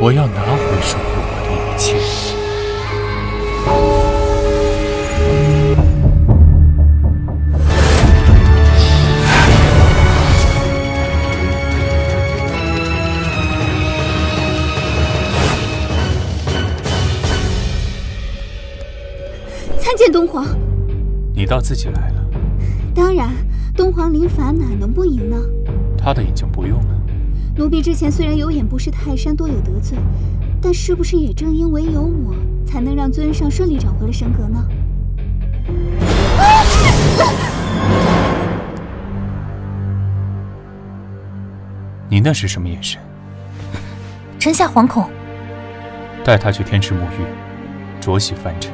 我要拿自己来了。当然，东皇临凡哪能不赢呢？他的已经不用了。奴婢之前虽然有眼不识泰山，多有得罪，但是不是也正因为有我，才能让尊上顺利找回了神格呢？你那是什么眼神？臣下惶恐。带他去天池沐浴，濯洗凡尘。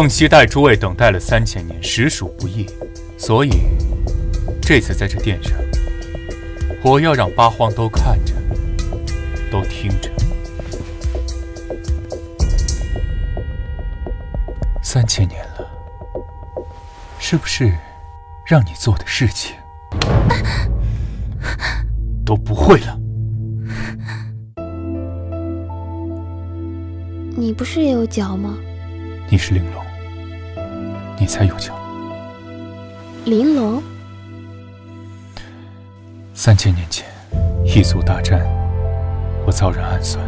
凤栖带诸位等待了三千年，实属不易，所以这次在这殿上，我要让八荒都看着，都听着。三千年了，是不是让你做的事情都不会了？你不是也有脚吗？你是玲珑，你才有救。玲珑，三千年前异族大战，我遭人暗算，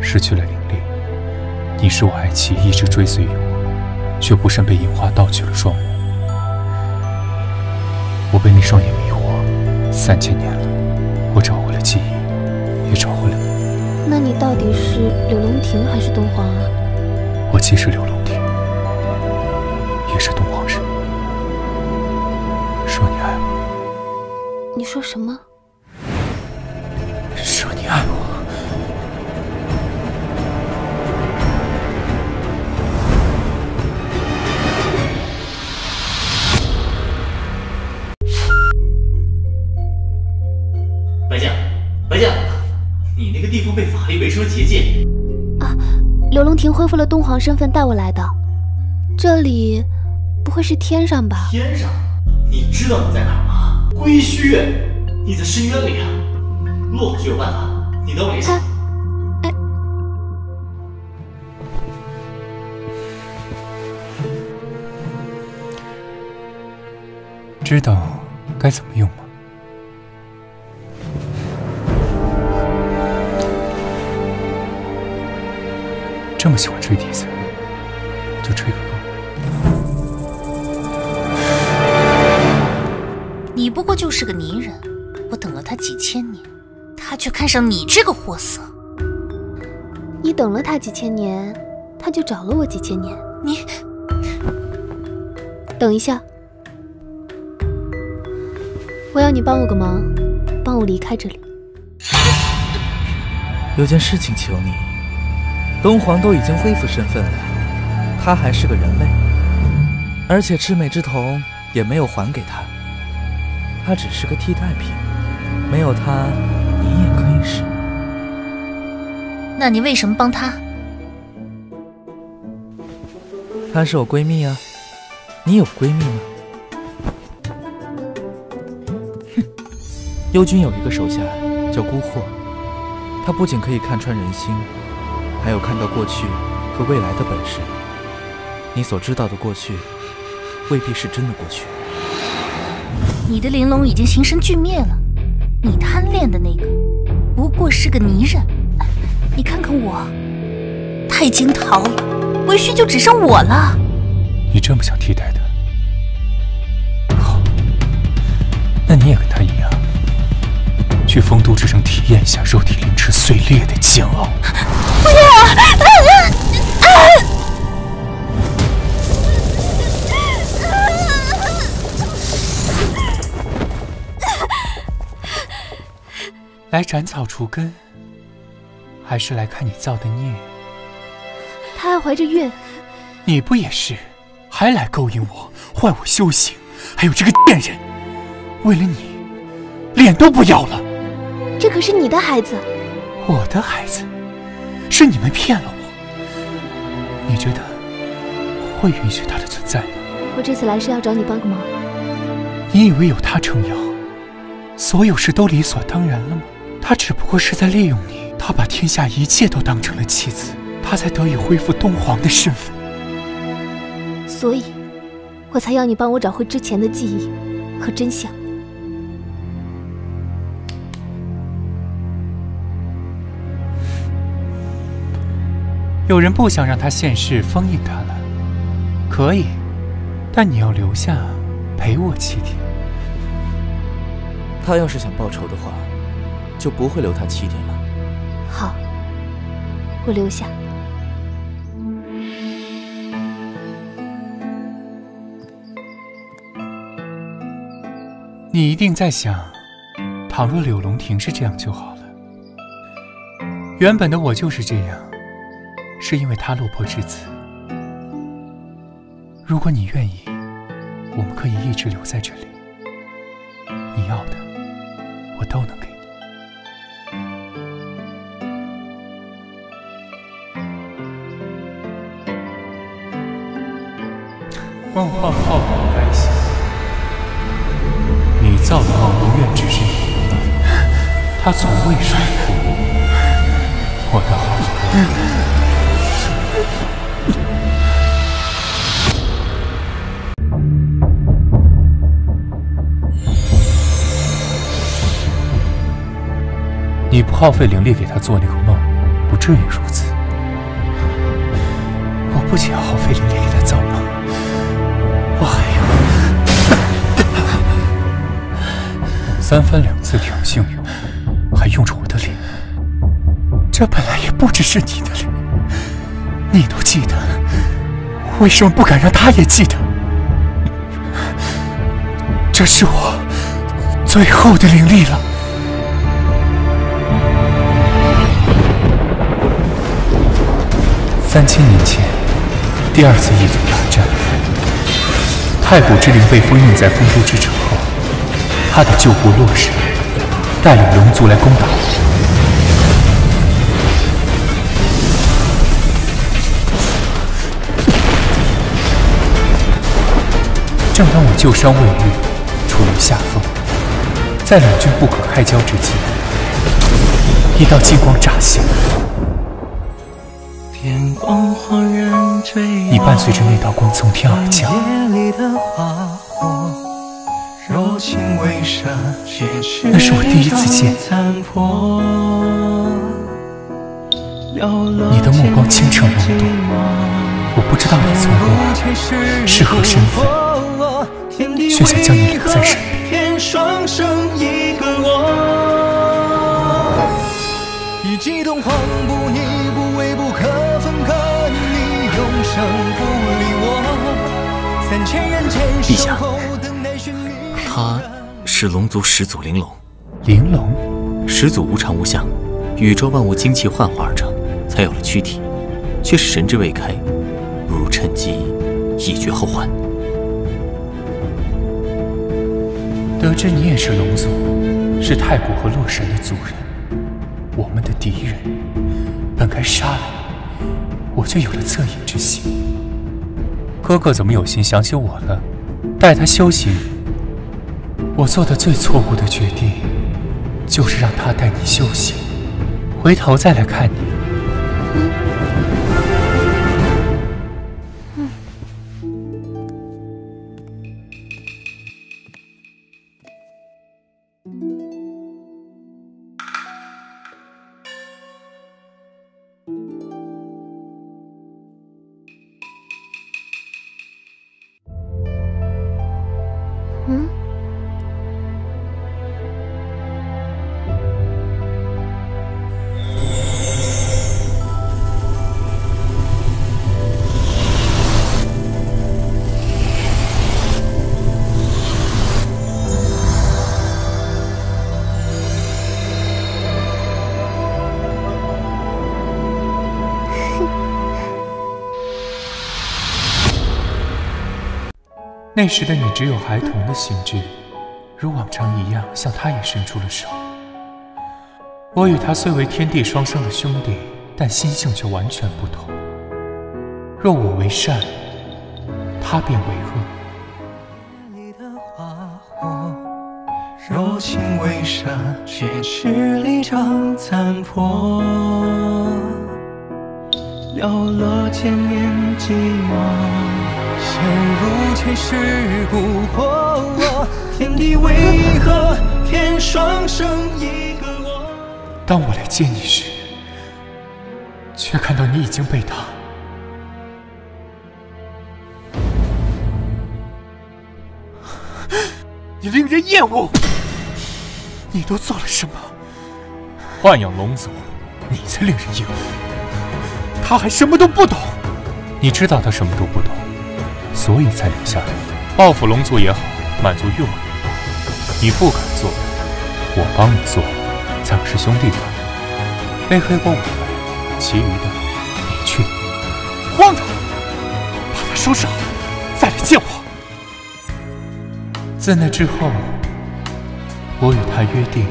失去了灵力。你是我爱妻，一直追随于我，却不慎被樱花盗取了双目。我被那双眼迷惑，三千年了，我找回了记忆，也找回了你。那你到底是柳龙亭还是东皇啊？我既是柳龙庭，也是东皇人。说你爱我，你说什么？说你爱我。白将，白将，你那个地方被法力围成了结界。啊，刘龙庭恢复了东皇身份，带我来的。这里不会是天上吧？天上？你知道你在哪儿吗？归墟，你在深渊里啊。落回去有办法，你等我联系。知道该怎么用吗？这么喜欢吹笛子，就吹个就是个泥人，我等了他几千年，他却看上你这个货色。你等了他几千年，他就找了我几千年。你等一下，我要你帮我个忙，帮我离开这里。有件事情求你，东皇都已经恢复身份了，他还是个人类，而且魑魅之瞳也没有还给他，他只是个替代品，没有他你也可以是。那你为什么帮她？她是我闺蜜啊，你有闺蜜吗？哼，幽君有一个手下叫孤惑，他不仅可以看穿人心，还有看到过去和未来的本事。你所知道的过去，未必是真的过去。你的玲珑已经形神俱灭了，你贪恋的那个不过是个泥人。你看看我，他已经逃了，为虚就只剩我了。你这么想替代他？好，那你也跟他一样，去丰都之城体验一下肉体凌迟碎裂的煎熬。不要！来斩草除根，还是来看你造的孽？他还怀着孕，你不也是？还来勾引我，坏我修行？还有这个贱人，为了你，脸都不要了。这可是你的孩子，我的孩子，是你们骗了我。你觉得会允许他的存在吗？我这次来是要找你帮个忙。你以为有他撑腰，所有事都理所当然了吗？他只不过是在利用你，他把天下一切都当成了棋子，他才得以恢复东皇的身份。所以，我才要你帮我找回之前的记忆和真相。有人不想让他现世，封印他了，可以，但你要留下陪我七天。他要是想报仇的话。就不会留他七天了。好，我留下。你一定在想，倘若柳龙亭是这样就好了。原本的我就是这样，是因为他落魄至此。如果你愿意，我们可以一直留在这里。你要的，我都能给。梦幻炮火该死，你造的梦不愿只是你的，他从未甩过我的好你不耗费灵力给他做那个梦，不至于如此。我不仅要耗费灵力三番两次挑衅我，还用着我的脸，这本来也不只是你的脸，你都记得，为什么不敢让他也记得？这是我最后的灵力了。三千年前，第二次异族大战。太古之灵被封印在丰都之城，他的旧部洛神带领龙族来攻打我。正当我旧伤未愈，处于下风，在两军不可开交之际，一道金光乍现。你伴随着那道光从天而降，那是我第一次见。你的目光清澈浓笃，我不知道你从何是何身份，却想将你留在身边。激动慌不逆不为不可分割，你永生不离我。三千人间守候是龙族始祖玲珑。玲珑，始祖无常无相，宇宙万物精气幻化而成，才有了躯体，却是神智未开，不如趁机以绝后患。得知你也是龙族，是太古和洛神的族人。我们的敌人本该杀了你，我却有了恻隐之心。哥哥怎么有心想起我了？待他修行，我做的最错误的决定，就是让他带你休息，回头再来看你。那时的你只有孩童的心智，如往常一样向他也伸出了手。我与他虽为天地双生的兄弟，但心性却完全不同。若我为善，他便为恶。柔情为沙，却是离场残破。寥落千年寂寞，陷入前世不惑。天地为何偏双生一个我？当我来见你时，却看到你已经被他。你令人厌恶！你都做了什么？豢养龙族，你才令人厌恶。他还什么都不懂。你知道他什么都不懂，所以才留下来，报复龙族也好，满足欲望也罢。你不敢做，我帮你做，咱们是兄弟吧？背黑锅我来，其余的你去。荒唐！把他收拾好，再来见我。自那之后，我与他约定，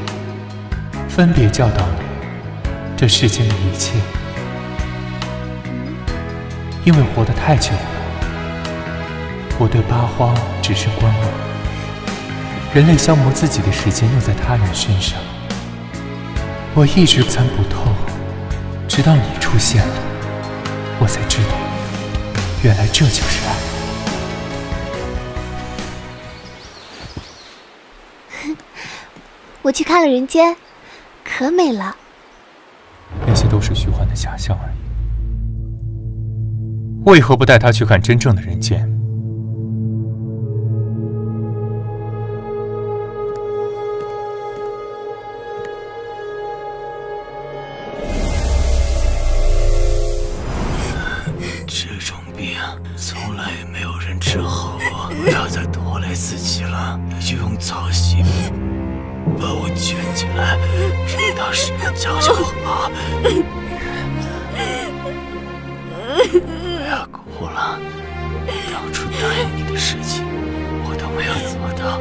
分别教导你这世间的一切。因为活得太久了，我对八荒只是观望。人类消磨自己的时间用在他人身上，我一直参不透，直到你出现了，我才知道，原来这就是爱。我去看了人间，可美了。那些都是虚幻的假象而已。为何不带他去看真正的人间？把我圈起来，让当事人讲就好。不要哭了，当初答应你的事情我都没有做到，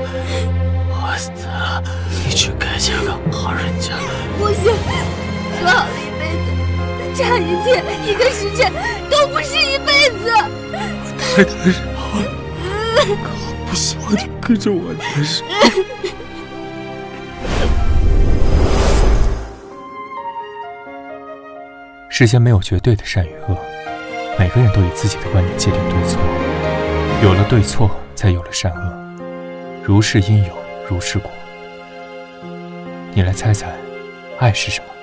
我死了，你去该嫁个好人家。不行，说好了一辈子，差一天一个时辰都不是一辈子。我太难受了，可我不希望你跟着我难受。世间没有绝对的善与恶，每个人都以自己的观点界定对错。有了对错，才有了善恶。如是因有，如是果。你来猜猜，爱是什么？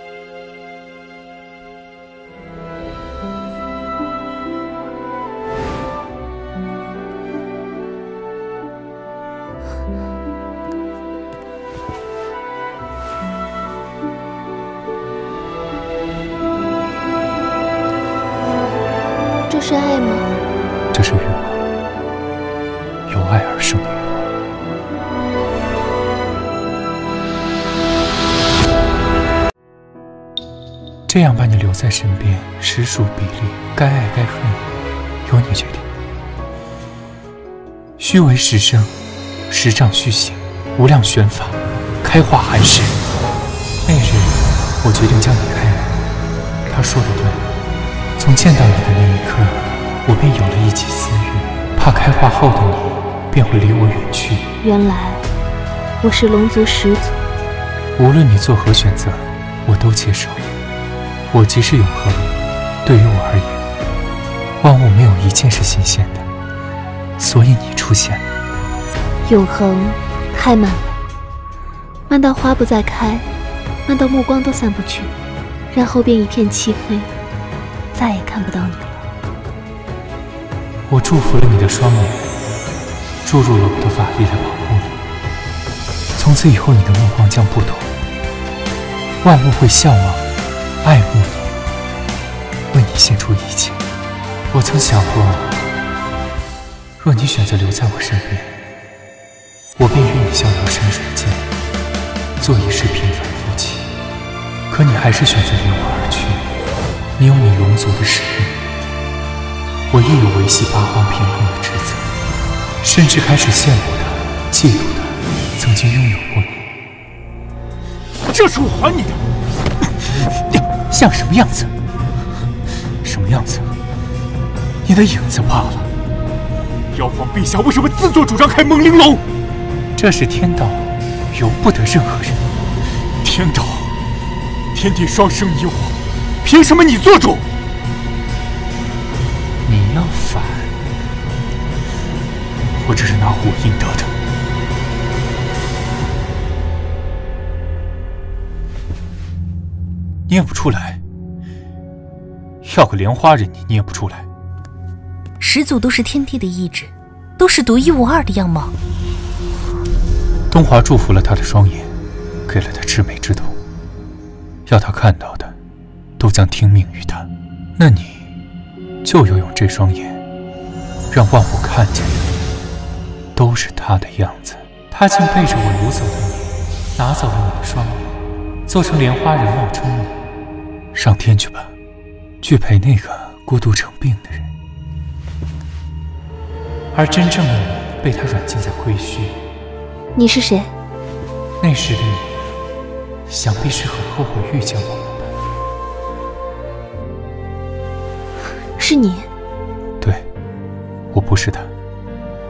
这样把你留在身边，实属比例，该爱该恨，由你决定。虚为实生，实障虚行，无量玄法，开化寒士。那日，我决定将你开门。他说的对，从见到你的那一刻，我便有了一己私欲，怕开化后的你便会离我远去。原来我是龙族始祖。无论你做何选择，我都接受。我即是永恒，对于我而言，万物没有一件是新鲜的，所以你出现了。永恒太慢了，慢到花不再开，慢到目光都散不去，然后便一片漆黑，再也看不到你了。我祝福了你的双眼，注入了我的法力来保护你。从此以后，你的目光将不同，万物会向往。爱慕你，为你献出一切。我曾想过，若你选择留在我身边，我便与你逍遥山水间，做一世平凡夫妻。可你还是选择离我而去，你有你龙族的使命，我亦有维系八荒平衡的职责。甚至开始羡慕他、嫉妒他曾经拥有过你。这是我还你的，像什么样子？什么样子？你的影子罢了。妖皇陛下为什么自作主张开蒙灵楼？这是天道，由不得任何人。天道，天地双生你我，凭什么你做主？你要反，我这是拿我应得的。念不出来，要个莲花人你念不出来。始祖都是天地的意志，都是独一无二的样貌。东华祝福了他的双眼，给了他至美之瞳，要他看到的，都将听命于他。那你，就要用这双眼，让万物看见的，都是他的样子。他竟背着我掳走了你，拿走了你的双眼，做成莲花人冒充你，上天去吧，去陪那个孤独成病的人。而真正的你，被他软禁在归墟。你是谁？那时的你，想必是很后悔遇见我们吧？是你？对，我不是他。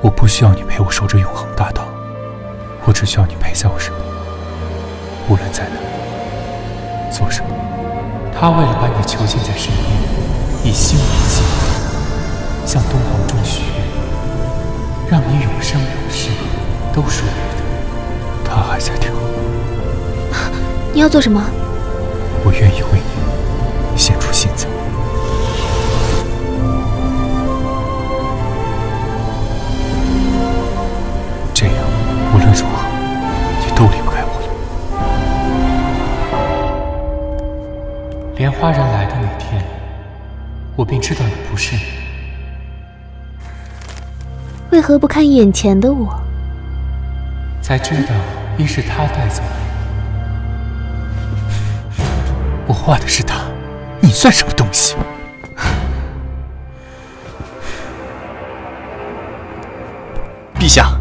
我不需要你陪我守着永恒大道，我只需要你陪在我身边，无论在哪，做什么。他为了把你囚禁在身边，以心为契，向东皇中许愿，让你永生永世都属于他。他还在跳。你要做什么？我愿意为你献出心脏。这样，无论如何，你都离不开莲花人来的那天，我便知道你不是你。为何不看眼前的我？才知道，一是他带走了你。我画的是他，你算什么东西？陛下，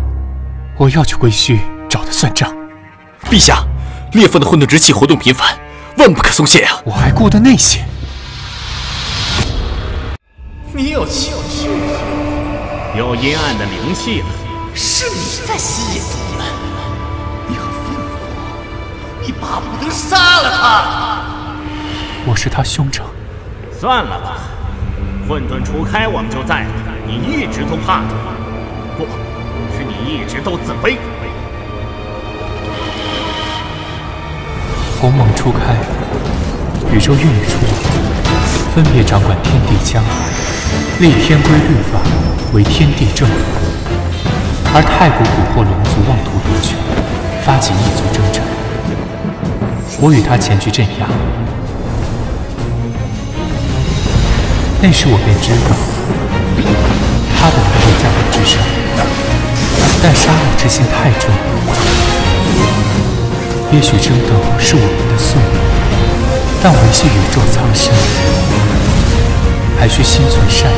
我要去归墟找他算账。陛下，裂缝的混沌之气活动频繁，万不可松懈啊！我还顾得那些？你有情绪，有阴暗的灵气了。是你在吸引我们，你很愤怒，你巴不得杀了他。我是他兄长。算了吧，混沌初开我们就在了，你一直都怕他，不是你一直都自卑。鸿蒙初开，宇宙孕育出，分别掌管天地江海，立天规律法，为天地正法。而太古蛊惑龙族妄图夺权，发起异族征战，我与他前去镇压。那时我便知道，他的能力在我之上，但杀戮之心太重。也许争斗是我们的宿命，但维系宇宙苍生，还需心存善意。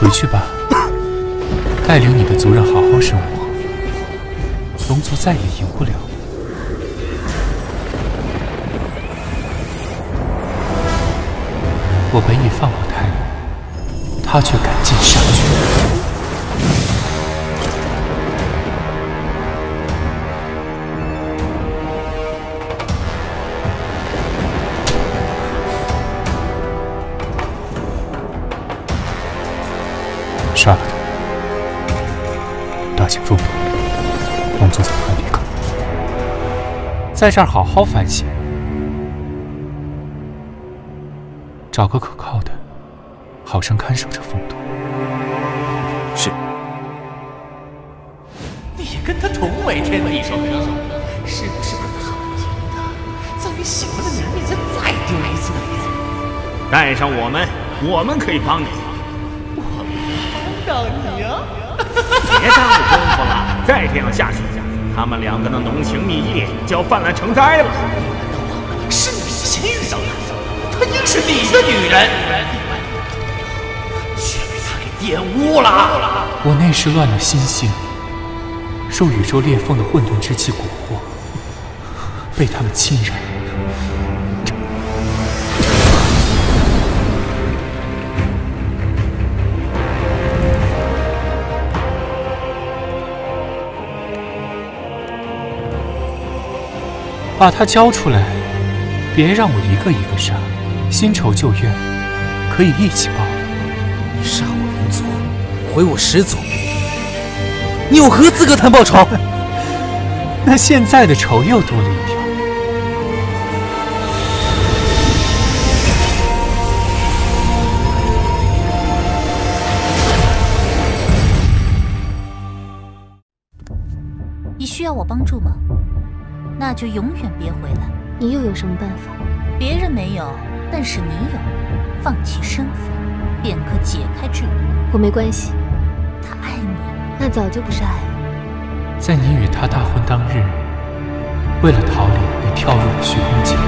回去吧，带领你的族人好好生活。龙族再也赢不了。我本已放过太阳，他却赶尽杀绝。杀了他，大兴风土，龙族怎么还抵抗？在这儿好好反省，找个可靠的，好生看守着风都。是。你跟他同为天地生灵，是不是不能好好赢他？在你喜欢的女人面前再丢一次面子？带上我们，我们可以帮你。我们帮到你啊！别耽误功夫了，再这样下去，他们两个的浓情蜜意就要泛滥成灾了。是你，的女人，却被她给玷污了。我那时乱了心性，受宇宙裂缝的混沌之气蛊惑，被他们侵染。把他交出来，别让我一个一个杀，新仇旧怨可以一起报。你杀我龙族，毁我始祖，你有何资格谈报仇？那现在的仇又多了一条。你需要我帮助吗？那就永远别回来。你又有什么办法？别人没有，但是你有。放弃身份，便可解开桎梏。我没关系。他爱你，那早就不是爱了。在你与他大婚当日，为了逃离，你跳入了虚空井。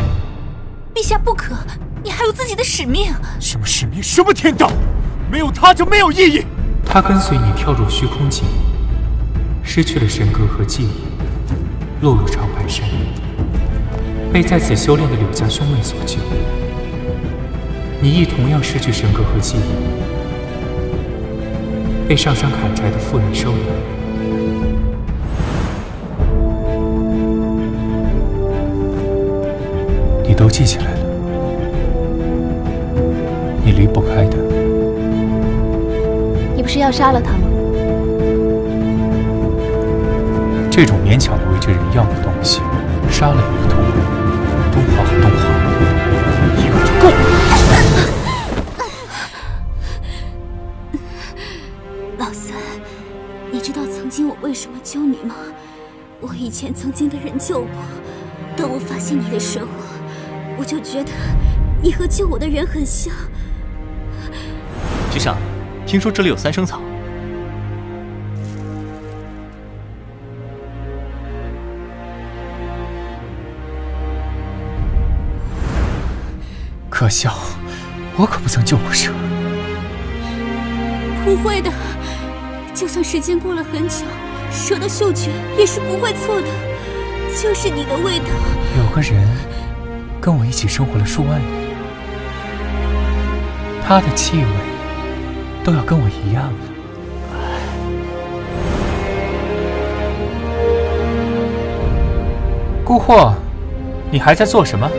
陛下不可，你还有自己的使命。什么使命？什么天道？没有他就没有意义。他跟随你跳入虚空井，失去了神格和记忆，落入长白山，被在此修炼的柳家兄妹所救。你亦同样失去神格和记忆，被上山砍柴的妇人收养。你都记起来了，你离不开的。你不是要杀了他吗？这种勉强的为这人要的东西，杀了也不痛苦。东华和东华，老三，你知道曾经我为什么救你吗？我以前曾经的人救过，当我发现你的时候，我就觉得你和救我的人很像。局上，听说这里有三生草。笑，我可不曾救过蛇。不会的，就算时间过了很久，蛇的嗅觉也是不会错的，就是你的味道。有个人跟我一起生活了数万年，他的气味都要跟我一样了。孤惑，你还在做什么？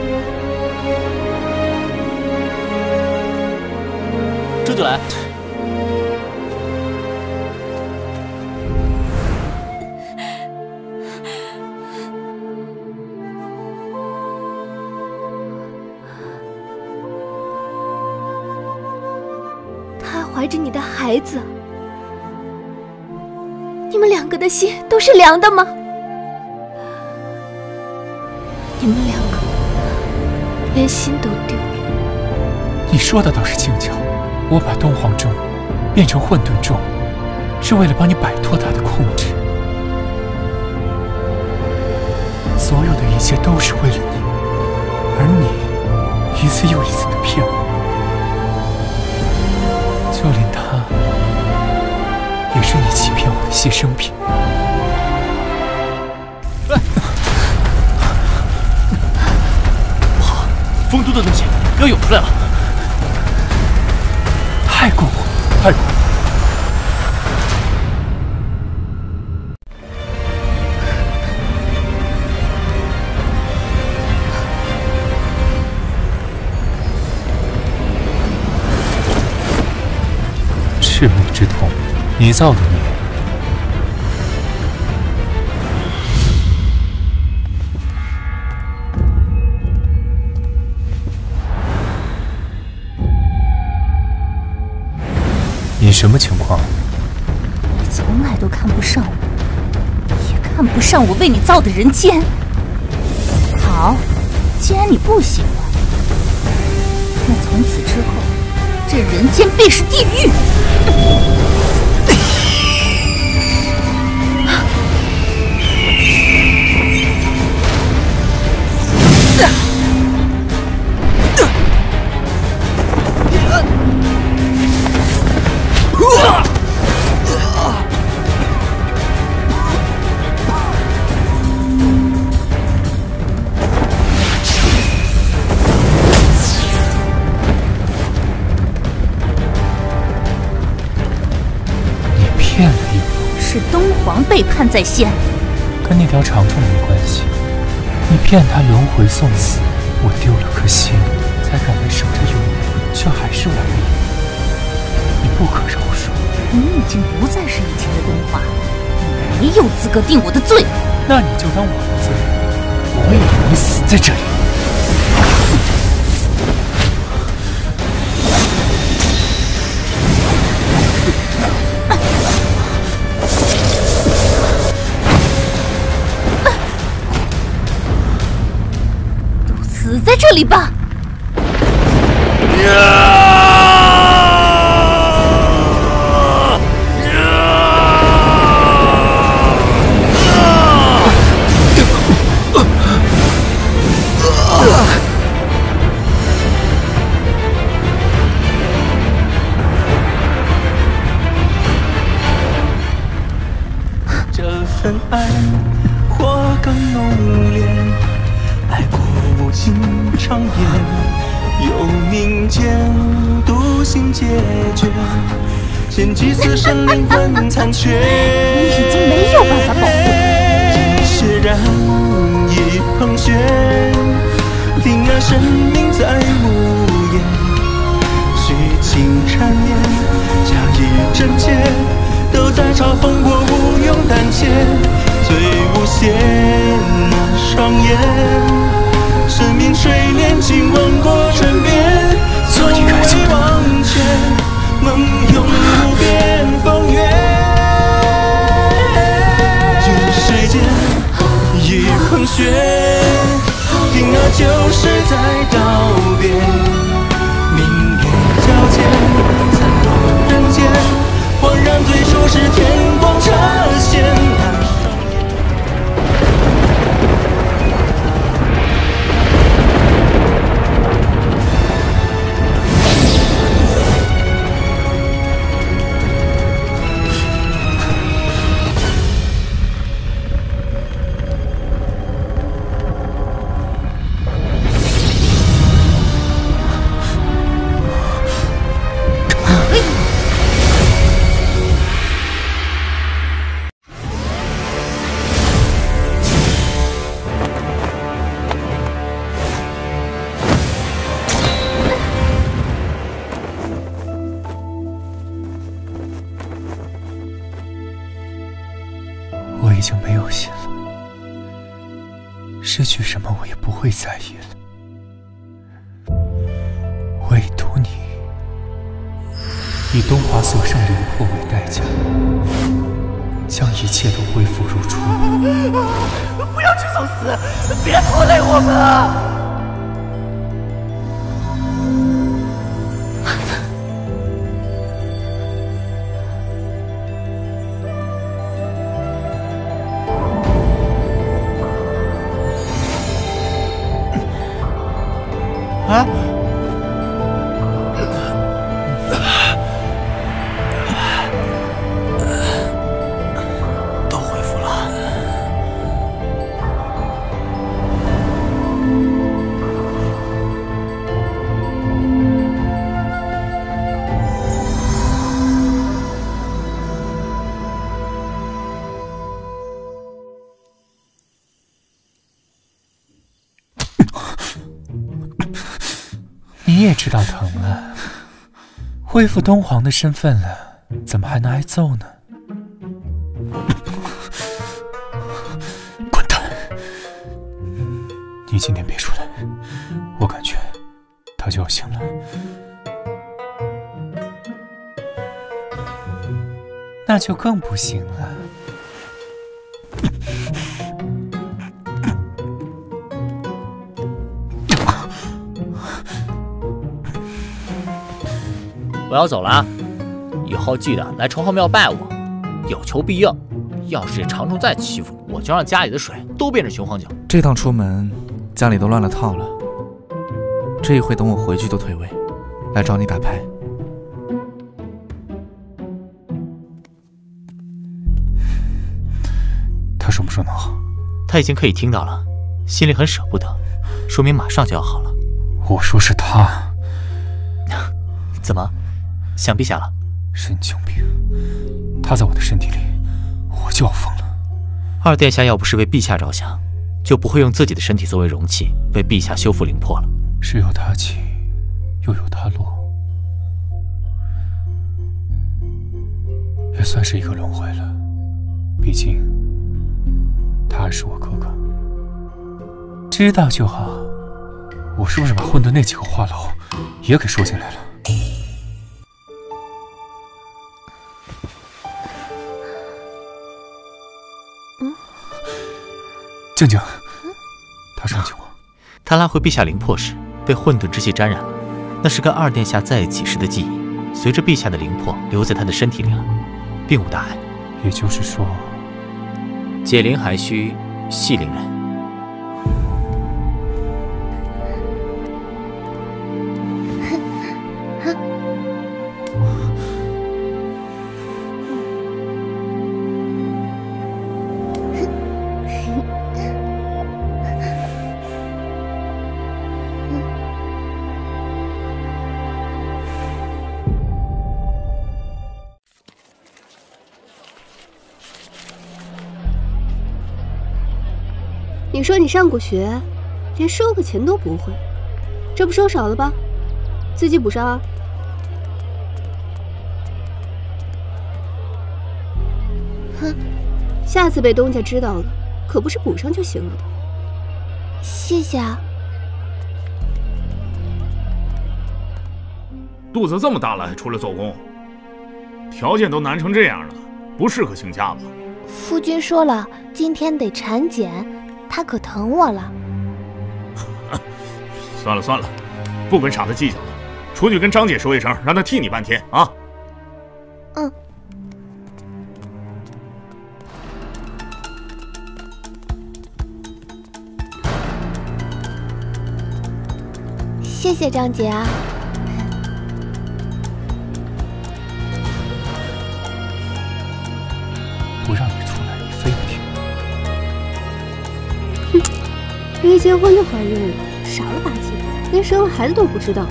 心都是凉的吗？你们两个连心都丢了。你说的倒是轻巧。我把东皇钟变成混沌钟，是为了帮你摆脱他的控制。所有的一切都是为了你，而你一次又一次的骗我，牺牲品。不好，丰都的东西要涌出来了。太过火，太过火！赤魅之瞳，你造的孽！什么情况？你从来都看不上我，也看不上我为你造的人间。好，既然你不喜欢，那从此之后，这人间便是地狱。背叛在先，跟那条长虫没关系。你骗他轮回送死，我丢了颗心，才敢来守着幽冥，却还是玩了你，你不可饶恕。你已经不再是以前的东华，你没有资格定我的罪。那你就当我的罪，我也让你死在这里。这里吧！前几次生灵魂残缺，你已经没有办法保护。血染一捧血，听那生命在无言，虚情缠绵，假意真切。都在嘲讽我无用胆怯，最无邪那双眼，生命水年经吻过唇边，从未忘却梦永无边雪，听那旧事在道别，明月皎洁，散落人间。恍然最初是天光乍现。恢复东皇的身份了，怎么还能挨揍呢？滚蛋！你今天别出来，我感觉他就要醒了。那就更不行了。我要走了啊！以后记得来城隍庙拜我，有求必应。要是这长虫再欺负我，就让家里的水都变成雄黄酒。这趟出门，家里都乱了套了。这一回等我回去都退位，来找你打牌。他什么时候能好？他已经可以听到了，心里很舍不得，说明马上就要好了。我说是他。怎么，想陛下了？神经病！他在我的身体里，我就要疯了。二殿下要不是为陛下着想，就不会用自己的身体作为容器为陛下修复灵魄了。是有他起，又有他落，也算是一个轮回了。毕竟他还是我哥哥，知道就好。我是不是把混沌那几个话痨也给说进来了？静静，他上去过。他拉回陛下灵魄时，被混沌之气沾染了，那是跟二殿下在一起时的记忆，随着陛下的灵魄留在他的身体里了，并无大碍。也就是说，解铃还需系铃人。上过学，连收个钱都不会，这不收少了吧？自己补上啊！哼，下次被东家知道了，可不是补上就行了的。谢谢啊。肚子这么大了还出来做工，条件都难成这样了，不适合请假吧？夫君说了，今天得产检。他可疼我了。算了算了，不跟傻子计较了，出去跟张姐说一声，让她替你半天啊。嗯。谢谢张姐啊。没结婚就怀孕了，傻了吧唧，连生了孩子都不知道。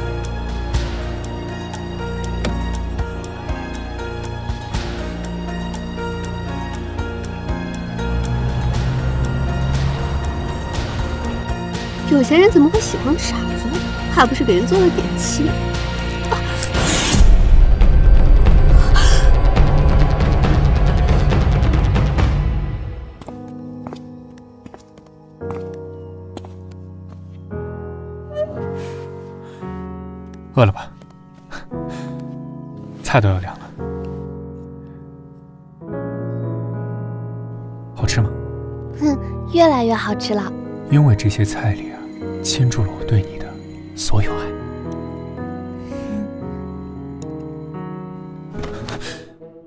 有钱人怎么会喜欢傻子？怕不是给人做了点妻？菜都要凉了，好吃吗？哼，越来越好吃了。因为这些菜里啊，倾注了我对你的所有爱。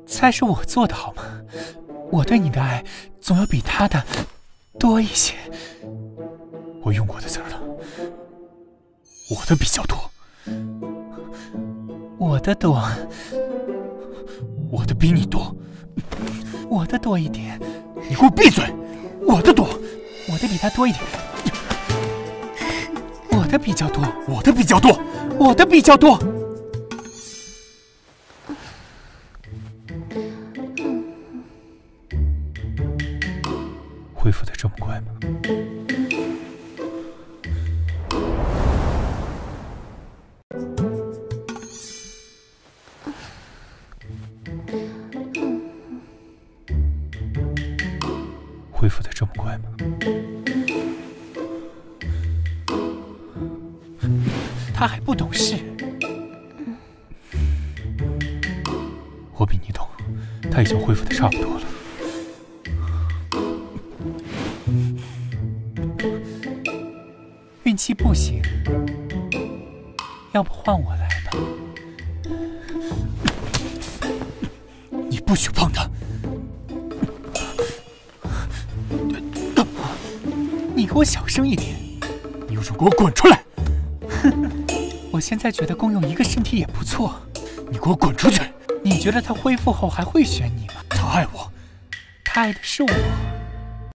菜是我做的好吗？我对你的爱总要比他的多一些。我用过的词儿了，我的比较多。我的多，我的比你多，我的多一点，你给我闭嘴！我的多，我的比他多一点，我的比较多，我的比较多，我的比较多。恢复的这么快吗？换我来吧？你不许碰他！你给我小声一点！你有种给我滚出来！哼，我现在觉得共用一个身体也不错。你给我滚出去！你觉得他恢复后还会选你吗？他爱我，他爱的是我。